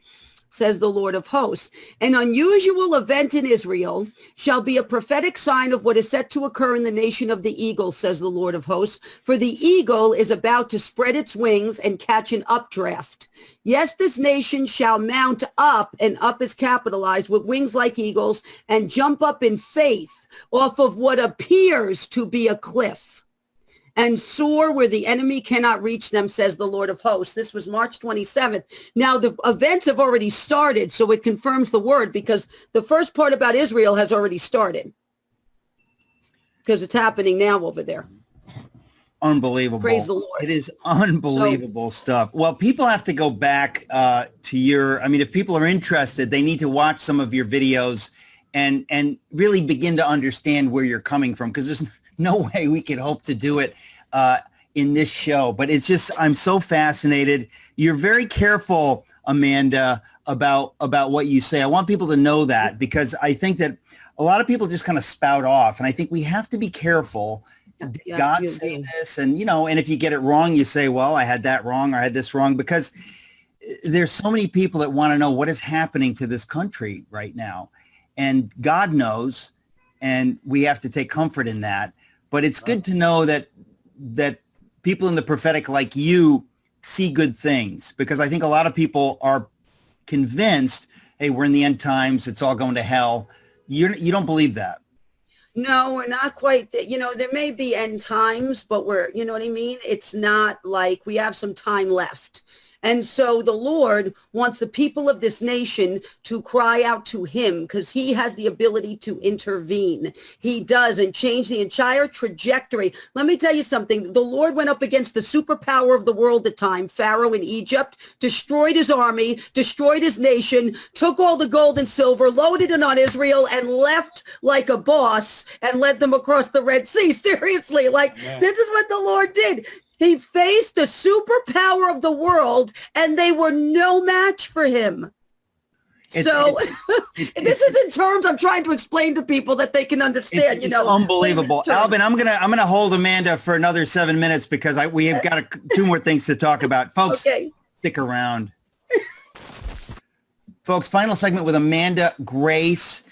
says the Lord of hosts. An unusual event in Israel shall be a prophetic sign of what is set to occur in the nation of the eagle, says the Lord of hosts. For the eagle is about to spread its wings and catch an updraft. Yes, this nation shall mount up, and up is capitalized with wings like eagles, and jump up in faith off of what appears to be a cliff and soar where the enemy cannot reach them, says the Lord of hosts. This was March 27th. Now the events have already started, so it confirms the word because the first part about Israel has already started because it's happening now over there. Unbelievable. Praise the Lord. It is unbelievable stuff. Well, people have to go back uh, to your, I mean, if people are interested, they need to watch some of your videos and and really begin to understand where you're coming from because there's no way we could hope to do it uh, in this show. But it's just, I'm so fascinated. You're very careful, Amanda, about about what you say. I want people to know that because I think that a lot of people just kind of spout off, and I think we have to be careful did Yeah, God say this? And you know, and if you get it wrong, you say, well, I had that wrong or I had this wrong because uh, there's so many people that want to know what is happening to this country right now. And God knows, and we have to take comfort in that. But it's good to know that that people in the prophetic like you see good things because I think a lot of people are convinced, hey, we're in the end times, it's all going to hell. You're, you don't believe that. No, we're not quite. that. You know, there may be end times, but we're, you know what I mean? It's not like we have some time left. And so the Lord wants the people of this nation to cry out to him because he has the ability to intervene. He does and change the entire trajectory. Let me tell you something. The Lord went up against the superpower of the world at the time, Pharaoh in Egypt, destroyed his army, destroyed his nation, took all the gold and silver, loaded it on Israel and left like a boss and led them across the Red Sea. Seriously, like this is what the Lord did. He faced the superpower of the world and they were no match for him. It's- so this is in terms I'm trying to explain to people that they can understand, It's, you it's know. unbelievable. Albin, I'm gonna I'm gonna hold Amanda for another seven minutes because I we have got a, two more things to talk about, folks. Okay. Stick around, folks. Final segment with Amanda Grace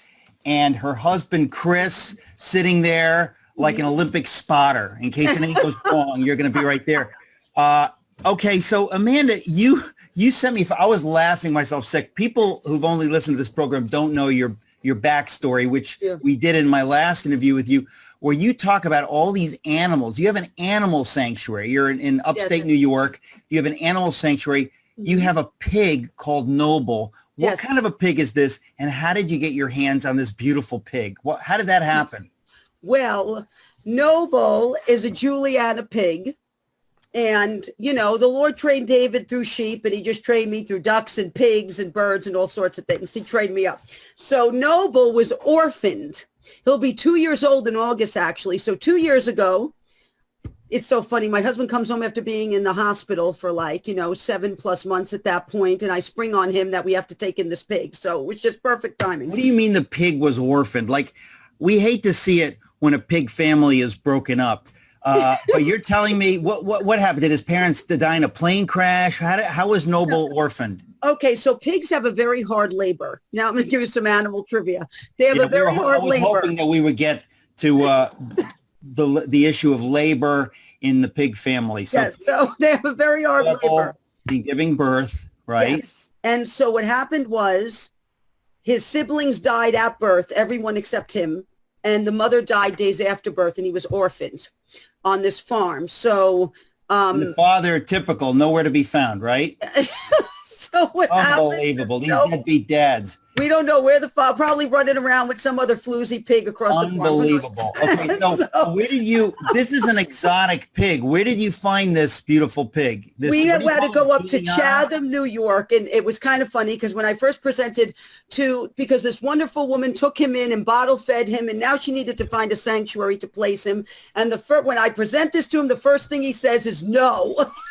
and her husband Chris sitting there like an Olympic spotter. In case anything goes wrong, you're gonna be right there. Uh, okay, so Amanda, you you sent me. I was laughing myself sick. People who've only listened to this program don't know your your backstory, which Yeah. we did in my last interview with you, where you talk about all these animals. You have an animal sanctuary. You're in, in upstate Yes. New York. You have an animal sanctuary. You have a pig called Noble. What Yes. kind of a pig is this? And how did you get your hands on this beautiful pig? What? How did that happen? Well, Noble is a Juliana pig. And, you know, the Lord trained David through sheep and he just trained me through ducks and pigs and birds and all sorts of things. He trained me up. So Noble was orphaned. He'll be two years old in August, actually. So two years ago, it's so funny. My husband comes home after being in the hospital for like, you know, seven plus months at that point, And I spring on him that we have to take in this pig. So it was just perfect timing. What do you mean the pig was orphaned? Like, we hate to see it when a pig family is broken up. Uh, but you're telling me what, what what happened? Did his parents die in a plane crash? How did, how was Noble orphaned? Okay, so pigs have a very hard labor. Now I'm going to give you some animal trivia. They have You a know, we were very ho- I was labor. hoping that we would get to uh, the the issue of labor in the pig family. So Yes, so they have a very hard labor. in giving birth, right? Yes. And so what happened was his siblings died at birth, everyone except him, and the mother died days after birth, and he was orphaned on this farm. So, And the um, father, typical, nowhere to be found, right? so? Unbelievable. These deadbeat dads. We don't know where the father probably running around with some other floozy pig across the farm. Unbelievable. Okay, so So- where did you? This is an exotic pig. Where did you find this beautiful pig? This, we had had to go up to? Chatham, New York, and it was kind of funny because when I first presented to, because this wonderful woman took him in and bottle fed him, and now she needed to find a sanctuary to place him. And the first, when I present this to him, the first thing he says is no,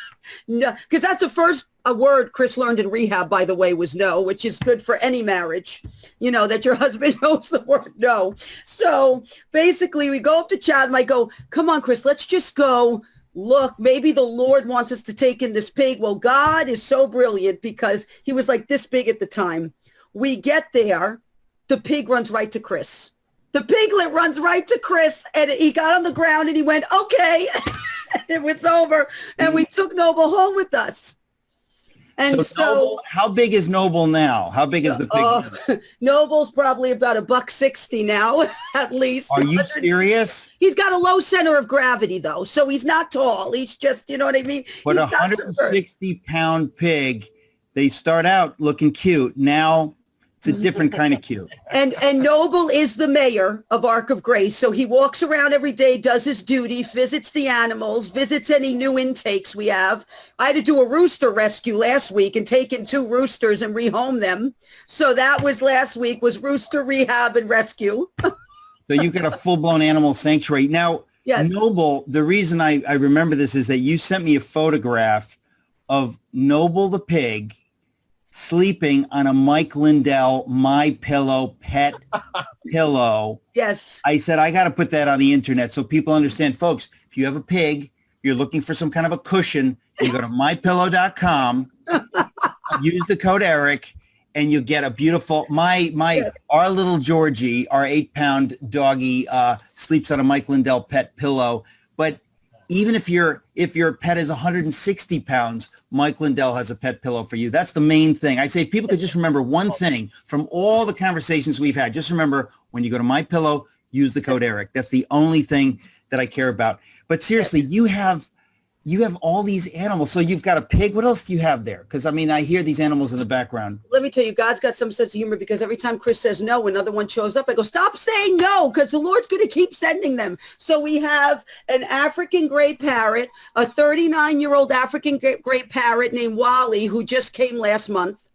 no, because that's the first a word Chris learned in rehab, by the way, was no, which is good for any marriage. You know that your husband knows the word no. So basically, we go up to Chatham. I go, come on, Chris, let's just go look, maybe the Lord wants us to take in this pig. Well, God is so brilliant because he was like this big at the time. We get there, the pig runs right to Chris. The piglet runs right to Chris and he got on the ground and he went, okay. it was over. And we took Noble home with us. And so, so, Noble, how big is Noble now? How big is the pig? uh. Noble's probably about a buck 60 now, at least. Are you serious? He's got a low center of gravity though, so he's not tall. He's just, you know what I mean? But a some girth. 160 pound pig, they start out looking cute. Now it's a different kind of cute. And and Noble is the mayor of Ark of Grace, so he walks around every day, does his duty, visits the animals, visits any new intakes we have. I had to do a rooster rescue last week and take in two roosters and rehome them. So that was last week was rooster rehab and rescue. So you got a full blown animal sanctuary. Now, Yes. Noble, the reason I, I remember this is that you sent me a photograph of Noble the pig sleeping on a Mike Lindell My Pillow pet pillow. Yes. I said, I got to put that on the internet so people understand. Folks, if you have a pig, you're looking for some kind of a cushion, you go to mypillow.com, use the code Eric, and you'll get a beautiful, my, my, our little Georgie, our eight pound doggy, uh, sleeps on a Mike Lindell pet pillow. Even if your, if your pet is 160 pounds, Mike Lindell has a pet pillow for you. That's the main thing. I say if people could just remember one thing from all the conversations we've had, just remember when you go to my pillow, use the code Eric. That's the only thing that I care about. But seriously, you have you have all these animals. So you've got a pig. What else do you have there? Because I mean, I hear these animals in the background. Let me tell you, God's got some sense of humor because every time Chris says no, another one shows up. I go, stop saying no, because the Lord's going to keep sending them. So we have an African gray parrot, a 39-year-old African gray parrot named Wally, who just came last month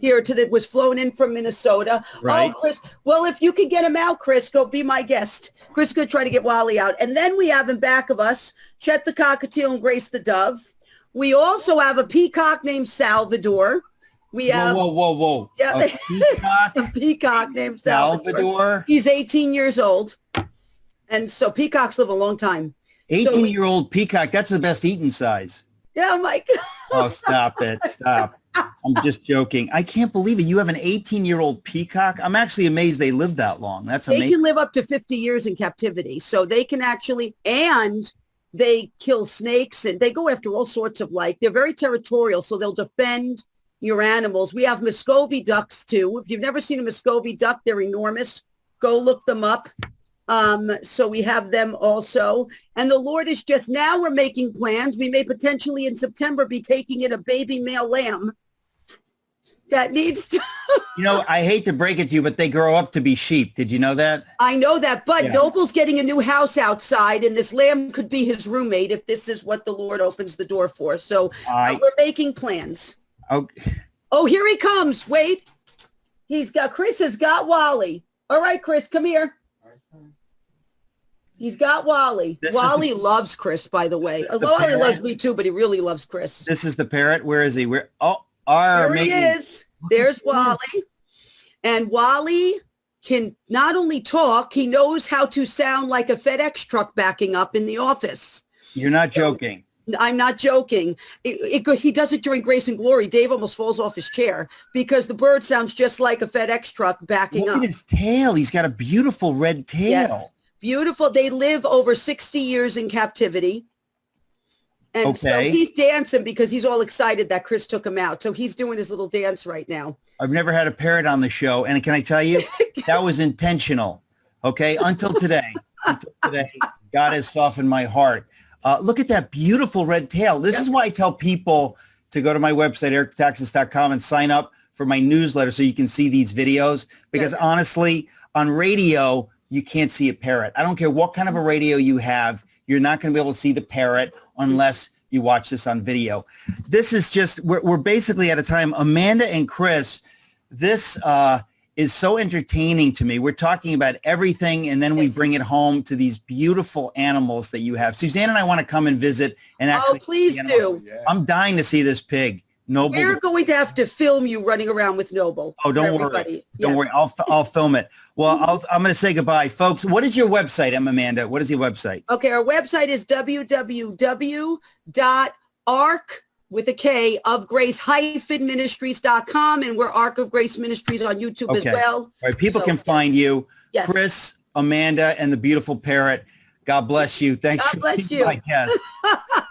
here to that was flown in from Minnesota. Oh, right. Oh, Chris. Well, if you can get him out, Chris, go be my guest. Chris could try to get Wally out. And then we have in back of us Chet the cockatiel and Grace the dove. We also have a peacock named Salvador. We have whoa, whoa, whoa. whoa. Yeah. A peacock, a peacock named Salvador. Salvador, He's 18 years old. And so peacocks live a long time. 18 year old peacock. That's the best eating size. Yeah, I'm like, Oh, stop it. Stop. I'm just joking. I can't believe it. You have an 18 year old peacock. I'm actually amazed they live that long. That's amazing. they can live up to 50 years in captivity. So they can actually, and they kill snakes and they go after all sorts of like, they're very territorial. So they'll defend your animals. We have Muscovy ducks too. If you've never seen a Muscovy duck, they're enormous. Go look them up. Um, so we have them also. And the Lord is just now we're making plans. We may potentially in September be taking in a baby male lamb that needs to You know, I hate to break it to you, but they grow up to be sheep. Did you know that? I know that, but Yeah. Noble's getting a new house outside, and this lamb could be his roommate if this is what the Lord opens the door for. So uh, I, we're making plans. oh, Oh, here he comes. Wait. He's got, Chris has got Wally. All right, Chris, come here. He's got Wally. This is Wally loves Chris, by the way. The Wally loves me too, but he really loves Chris. this is the parrot. Where is he? Where? Oh, our There he is. There's Wally. And Wally can not only talk, he knows how to sound like a FedEx truck backing up in the office. You're not joking. I'm not joking. It, it, he does it during Grace and Glory. Dave almost falls off his chair because the bird sounds just like a FedEx truck backing Look up. at his tail. He's got a beautiful red tail. Yes. Beautiful. They live over 60 years in captivity. And so Okay. he's dancing because he's all excited that Chris took him out. So he's doing his little dance right now. I've never had a parrot on the show, and can I tell you, that was intentional. Okay, until today, until today, God has softened my heart. Uh, look at that beautiful red tail. This is why I tell people to go to my website, ericmetaxas.com, and sign up for my newsletter so you can see these videos. Because Yeah. honestly, on radio, you can't see a parrot. I don't care what kind of a radio you have. You're not going to be able to see the parrot unless you watch this on video. This is just, we're, we're basically at a time, Amanda and Chris, this uh, is so entertaining to me. We're talking about everything and then we bring it home to these beautiful animals that you have. Suzanne and I want to come and visit and actually. Oh, please do. I'm dying to see this pig. Noble. We're going to have to film you running around with Noble. Oh, don't for worry. everybody. Don't Yes. worry. I'll, I'll film it. Well, I'll, I'm going to say goodbye. Folks, what is your website, Emma Amanda? What is your website? Okay, our website is www.arc with a K of grace hyphen ministries.com and we're Ark of Grace Ministries on YouTube Okay. as well. All right, people So- can find you. Yes. Chris, Amanda, and the beautiful parrot. God bless you. Thanks God for bless being you. my guest.